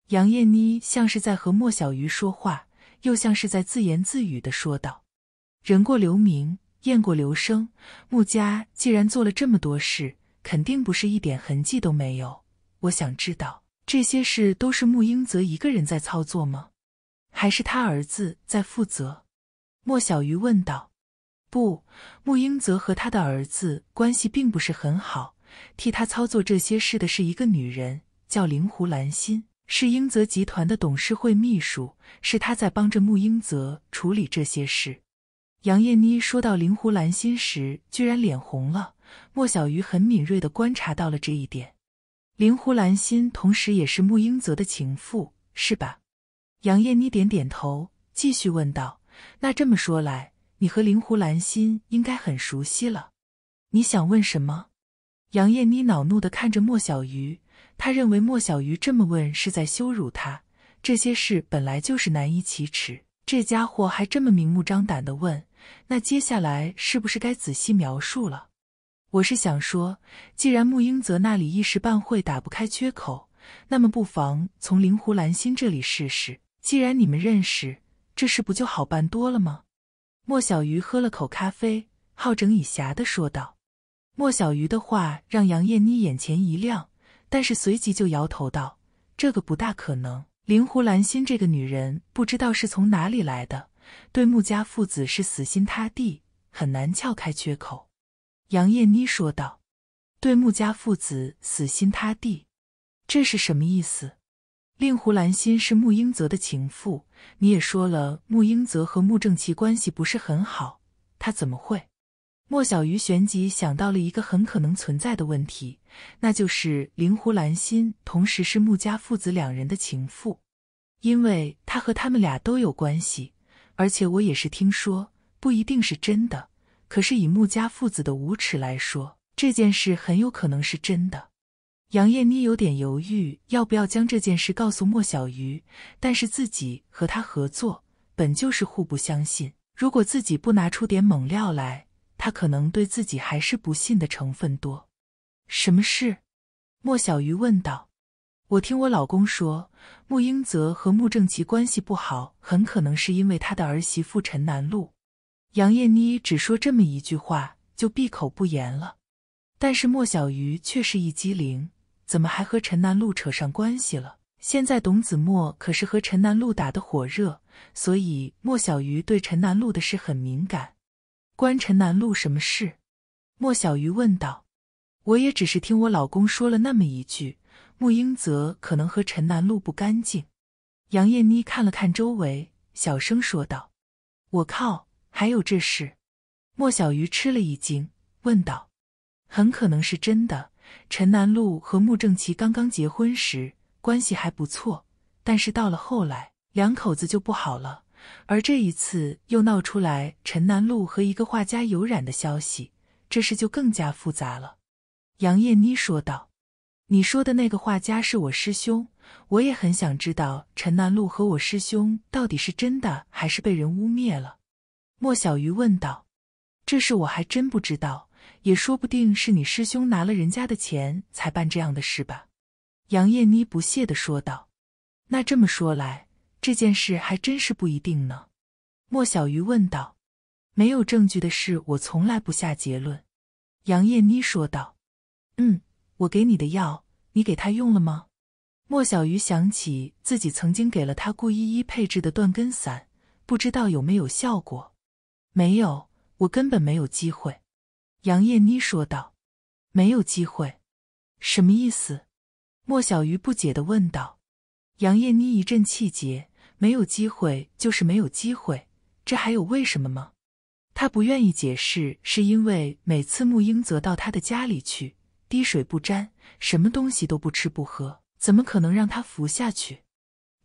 Speaker 1: 杨艳妮像是在和莫小鱼说话，又像是在自言自语的说道：“人过留名，雁过留声。穆家既然做了这么多事，肯定不是一点痕迹都没有。我想知道。”这些事都是穆英泽一个人在操作吗？还是他儿子在负责？莫小鱼问道。不，穆英泽和他的儿子关系并不是很好。替他操作这些事的是一个女人，叫灵狐兰心，是英泽集团的董事会秘书，是他在帮着穆英泽处理这些事。杨艳妮说到灵狐兰心时，居然脸红了。莫小鱼很敏锐的观察到了这一点。灵狐兰心同时也是穆英泽的情妇，是吧？杨艳妮点点头，继续问道：“那这么说来，你和灵狐兰心应该很熟悉了。你想问什么？”杨艳妮恼怒的看着莫小鱼，她认为莫小鱼这么问是在羞辱她。这些事本来就是难以启齿，这家伙还这么明目张胆的问，那接下来是不是该仔细描述了？我是想说，既然穆英泽那里一时半会打不开缺口，那么不妨从灵狐兰心这里试试。既然你们认识，这事不就好办多了吗？莫小鱼喝了口咖啡，好整以暇的说道。莫小鱼的话让杨艳妮眼前一亮，但是随即就摇头道：“这个不大可能。灵狐兰心这个女人不知道是从哪里来的，对穆家父子是死心塌地，很难撬开缺口。”杨艳妮说道：“对穆家父子死心塌地，这是什么意思？令狐兰心是穆英泽的情妇，你也说了，穆英泽和穆正奇关系不是很好，他怎么会？”莫小鱼旋即想到了一个很可能存在的问题，那就是令狐兰心同时是穆家父子两人的情妇，因为他和他们俩都有关系，而且我也是听说，不一定是真的。可是以穆家父子的无耻来说，这件事很有可能是真的。杨艳妮有点犹豫，要不要将这件事告诉莫小鱼。但是自己和他合作，本就是互不相信。如果自己不拿出点猛料来，他可能对自己还是不信的成分多。什么事？莫小鱼问道。我听我老公说，穆英泽和穆正奇关系不好，很可能是因为他的儿媳妇陈南露。杨艳妮只说这么一句话，就闭口不言了。但是莫小鱼却是一机灵，怎么还和陈南露扯上关系了？现在董子墨可是和陈南露打得火热，所以莫小鱼对陈南露的事很敏感。关陈南露什么事？莫小鱼问道。我也只是听我老公说了那么一句，穆英泽可能和陈南露不干净。杨艳妮看了看周围，小声说道：“我靠。”还有这事，莫小鱼吃了一惊，问道：“很可能是真的。陈南路和穆正奇刚刚结婚时关系还不错，但是到了后来，两口子就不好了。而这一次又闹出来陈南路和一个画家有染的消息，这事就更加复杂了。”杨艳妮说道：“你说的那个画家是我师兄，我也很想知道陈南路和我师兄到底是真的还是被人污蔑了。”莫小鱼问道：“这事我还真不知道，也说不定是你师兄拿了人家的钱才办这样的事吧？”杨艳妮不屑的说道。“那这么说来，这件事还真是不一定呢。”莫小鱼问道。“没有证据的事，我从来不下结论。”杨艳妮说道。“嗯，我给你的药，你给他用了吗？”莫小鱼想起自己曾经给了他顾依依配制的断根散，不知道有没有效果。没有，我根本没有机会。”杨艳妮说道。“没有机会，什么意思？”莫小鱼不解的问道。杨艳妮一阵气结：“没有机会就是没有机会，这还有为什么吗？”她不愿意解释，是因为每次穆英泽到她的家里去，滴水不沾，什么东西都不吃不喝，怎么可能让他服下去？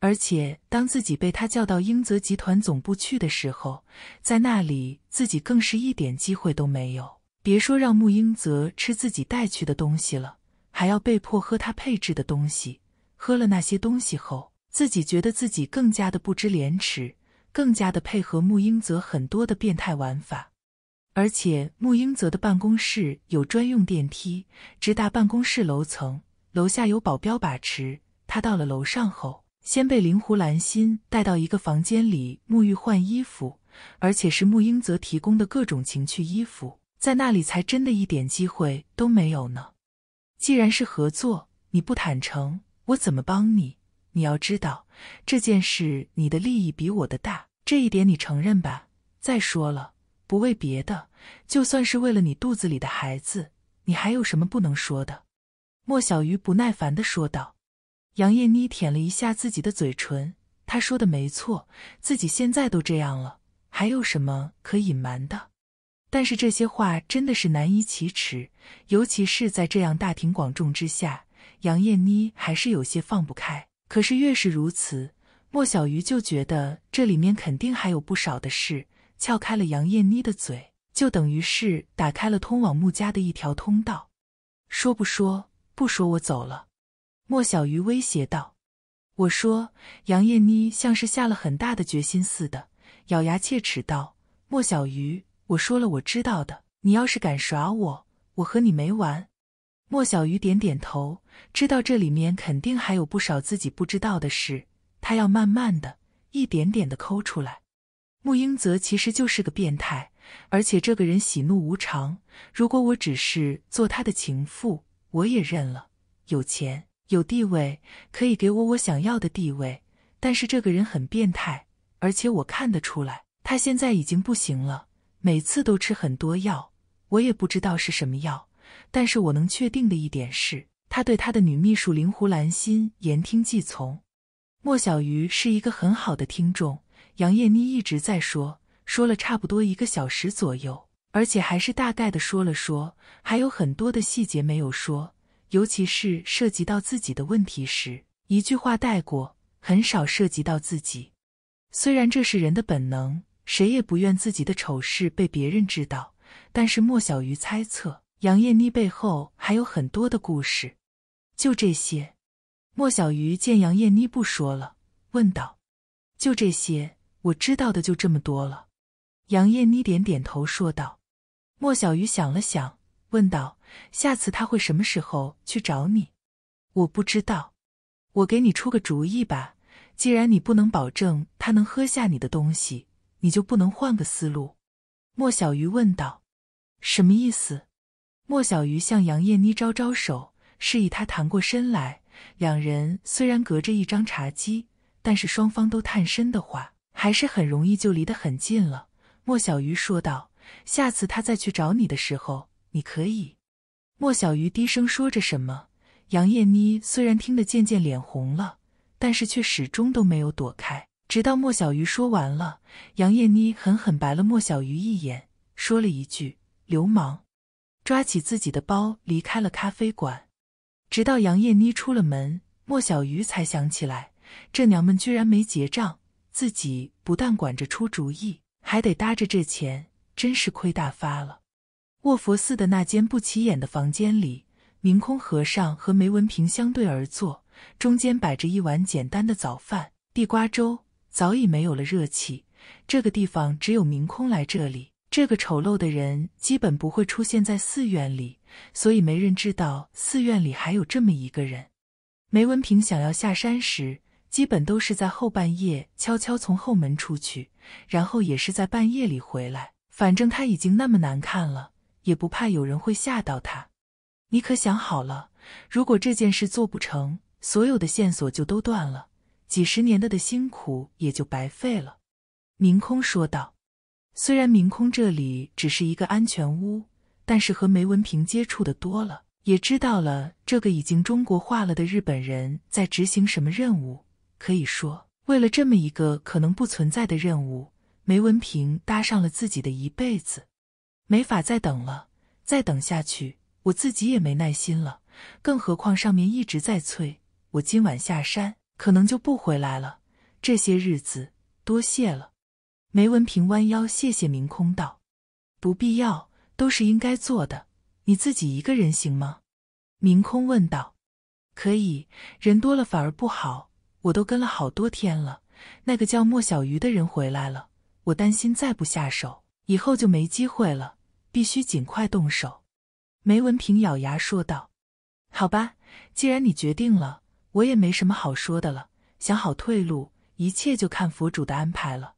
Speaker 1: 而且，当自己被他叫到英泽集团总部去的时候，在那里自己更是一点机会都没有。别说让穆英泽吃自己带去的东西了，还要被迫喝他配制的东西。喝了那些东西后，自己觉得自己更加的不知廉耻，更加的配合穆英泽很多的变态玩法。而且穆英泽的办公室有专用电梯，直达办公室楼层，楼下有保镖把持。他到了楼上后，先被灵狐兰心带到一个房间里沐浴换衣服，而且是穆英泽提供的各种情趣衣服，在那里才真的一点机会都没有呢。既然是合作，你不坦诚，我怎么帮你？你要知道这件事，你的利益比我的大，这一点你承认吧。再说了，不为别的，就算是为了你肚子里的孩子，你还有什么不能说的？莫小鱼不耐烦的说道。杨艳妮舔了一下自己的嘴唇，她说的没错，自己现在都这样了，还有什么可隐瞒的？但是这些话真的是难以启齿，尤其是在这样大庭广众之下，杨艳妮还是有些放不开。可是越是如此，莫小鱼就觉得这里面肯定还有不少的事。撬开了杨艳妮的嘴，就等于是打开了通往穆家的一条通道。说不说？不说，我走了。莫小鱼威胁道：“我说。”杨艳妮像是下了很大的决心似的，咬牙切齿道：“莫小鱼。”我说了，我知道的。你要是敢耍我，我和你没完。莫小鱼点点头，知道这里面肯定还有不少自己不知道的事，他要慢慢的、一点点的抠出来。穆英泽其实就是个变态，而且这个人喜怒无常。如果我只是做他的情妇，我也认了。有钱有地位，可以给我我想要的地位。但是这个人很变态，而且我看得出来，他现在已经不行了。每次都吃很多药，我也不知道是什么药，但是我能确定的一点是，他对他的女秘书灵狐兰心言听计从。莫小鱼是一个很好的听众，杨艳妮一直在说，说了差不多一个小时左右，而且还是大概的说了说，还有很多的细节没有说，尤其是涉及到自己的问题时，一句话带过，很少涉及到自己。虽然这是人的本能。谁也不愿自己的丑事被别人知道，但是莫小鱼猜测杨艳妮背后还有很多的故事。就这些，莫小鱼见杨艳妮不说了，问道：“就这些，我知道的就这么多了。”杨艳妮点点头说道。莫小鱼想了想，问道：“下次他会什么时候去找你？”我不知道，我给你出个主意吧。既然你不能保证他能喝下你的东西。你就不能换个思路？莫小鱼问道。什么意思？莫小鱼向杨艳妮招招手，示意她弹过身来。两人虽然隔着一张茶几，但是双方都探身的话，还是很容易就离得很近了。莫小鱼说道：“下次他再去找你的时候，你可以。”莫小鱼低声说着什么。杨艳妮虽然听得渐渐脸红了，但是却始终都没有躲开。直到莫小鱼说完了，杨艳妮狠狠白了莫小鱼一眼，说了一句“流氓”，抓起自己的包离开了咖啡馆。直到杨艳妮出了门，莫小鱼才想起来，这娘们居然没结账，自己不但管着出主意，还得搭着这钱，真是亏大发了。卧佛寺的那间不起眼的房间里，明空和尚和梅文平相对而坐，中间摆着一碗简单的早饭，地瓜粥。早已没有了热气。这个地方只有明空来这里，这个丑陋的人基本不会出现在寺院里，所以没人知道寺院里还有这么一个人。梅文平想要下山时，基本都是在后半夜悄悄从后门出去，然后也是在半夜里回来。反正他已经那么难看了，也不怕有人会吓到他。你可想好了，如果这件事做不成，所有的线索就都断了。几十年的的辛苦也就白费了，明空说道。虽然明空这里只是一个安全屋，但是和梅文平接触的多了，也知道了这个已经中国化了的日本人在执行什么任务。可以说，为了这么一个可能不存在的任务，梅文平搭上了自己的一辈子。没法再等了，再等下去，我自己也没耐心了。更何况上面一直在催我今晚下山。可能就不回来了。这些日子多谢了。梅文平弯腰谢谢明空道：“不必要，都是应该做的。你自己一个人行吗？”明空问道。可以，人多了反而不好。我都跟了好多天了，那个叫莫小鱼的人回来了，我担心再不下手，以后就没机会了，必须尽快动手。梅文平咬牙说道：“好吧，既然你决定了，我也没什么好说的了。想好退路，一切就看佛主的安排了。”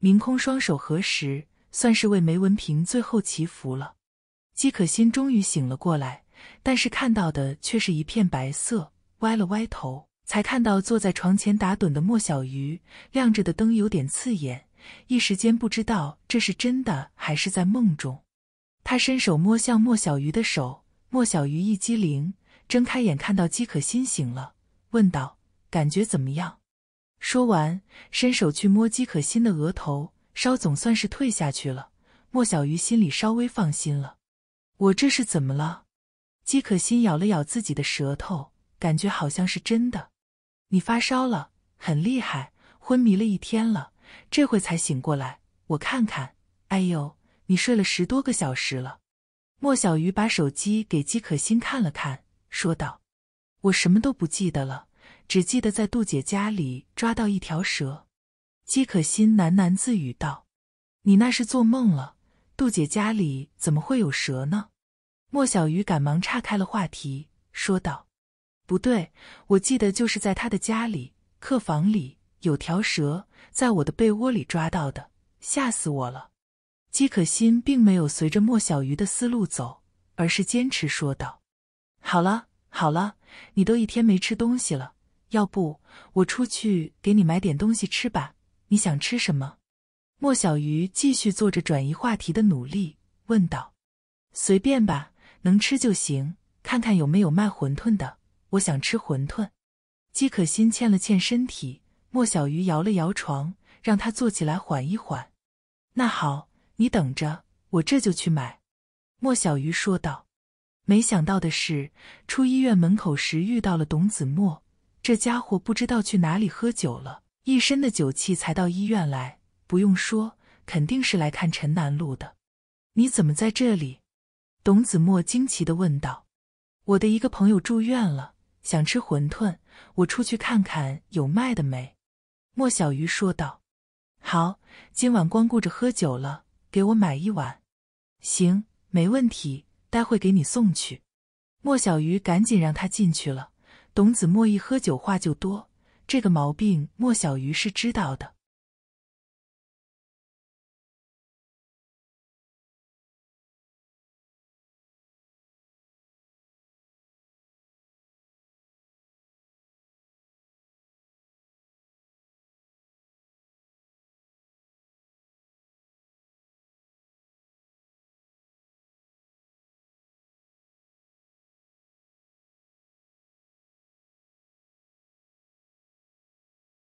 Speaker 1: 明空双手合十，算是为梅文平最后祈福了。姬可心终于醒了过来。但是看到的却是一片白色，歪了歪头，才看到坐在床前打盹的莫小鱼，亮着的灯有点刺眼，一时间不知道这是真的还是在梦中。他伸手摸向莫小鱼的手，莫小鱼一激灵，睁开眼看到姬可心醒了，问道：“感觉怎么样？”说完，伸手去摸姬可心的额头，烧总算是退下去了。莫小鱼心里稍微放心了。我这是怎么了？姬可心咬了咬自己的舌头，感觉好像是真的。你发烧了，很厉害，昏迷了一天了，这会才醒过来。我看看，哎呦，你睡了十多个小时了。莫小鱼把手机给姬可心看了看，说道：“我什么都不记得了，只记得在杜姐家里抓到一条蛇。”姬可心喃喃自语道：“你那是做梦了，杜姐家里怎么会有蛇呢？”莫小鱼赶忙岔开了话题，说道：“不对，我记得就是在他的家里，客房里有条蛇，在我的被窝里抓到的，吓死我了。”姬可心并没有随着莫小鱼的思路走，而是坚持说道：“好了好了，你都一天没吃东西了，要不我出去给你买点东西吃吧？你想吃什么？”莫小鱼继续做着转移话题的努力，问道：“随便吧。”能吃就行，看看有没有卖馄饨的。我想吃馄饨。姬可心欠了欠身体，莫小鱼摇了摇床，让他坐起来缓一缓。那好，你等着，我这就去买。莫小鱼说道。没想到的是，出医院门口时遇到了董子墨，这家伙不知道去哪里喝酒了，一身的酒气才到医院来。不用说，肯定是来看陈南路的。你怎么在这里？董子墨惊奇的问道：“我的一个朋友住院了，想吃馄饨，我出去看看有卖的没。”莫小鱼说道：“好，今晚光顾着喝酒了，给我买一碗。”“行，没问题，待会给你送去。”莫小鱼赶紧让他进去了。董子墨一喝酒话就多，这个毛病莫小鱼是知道的。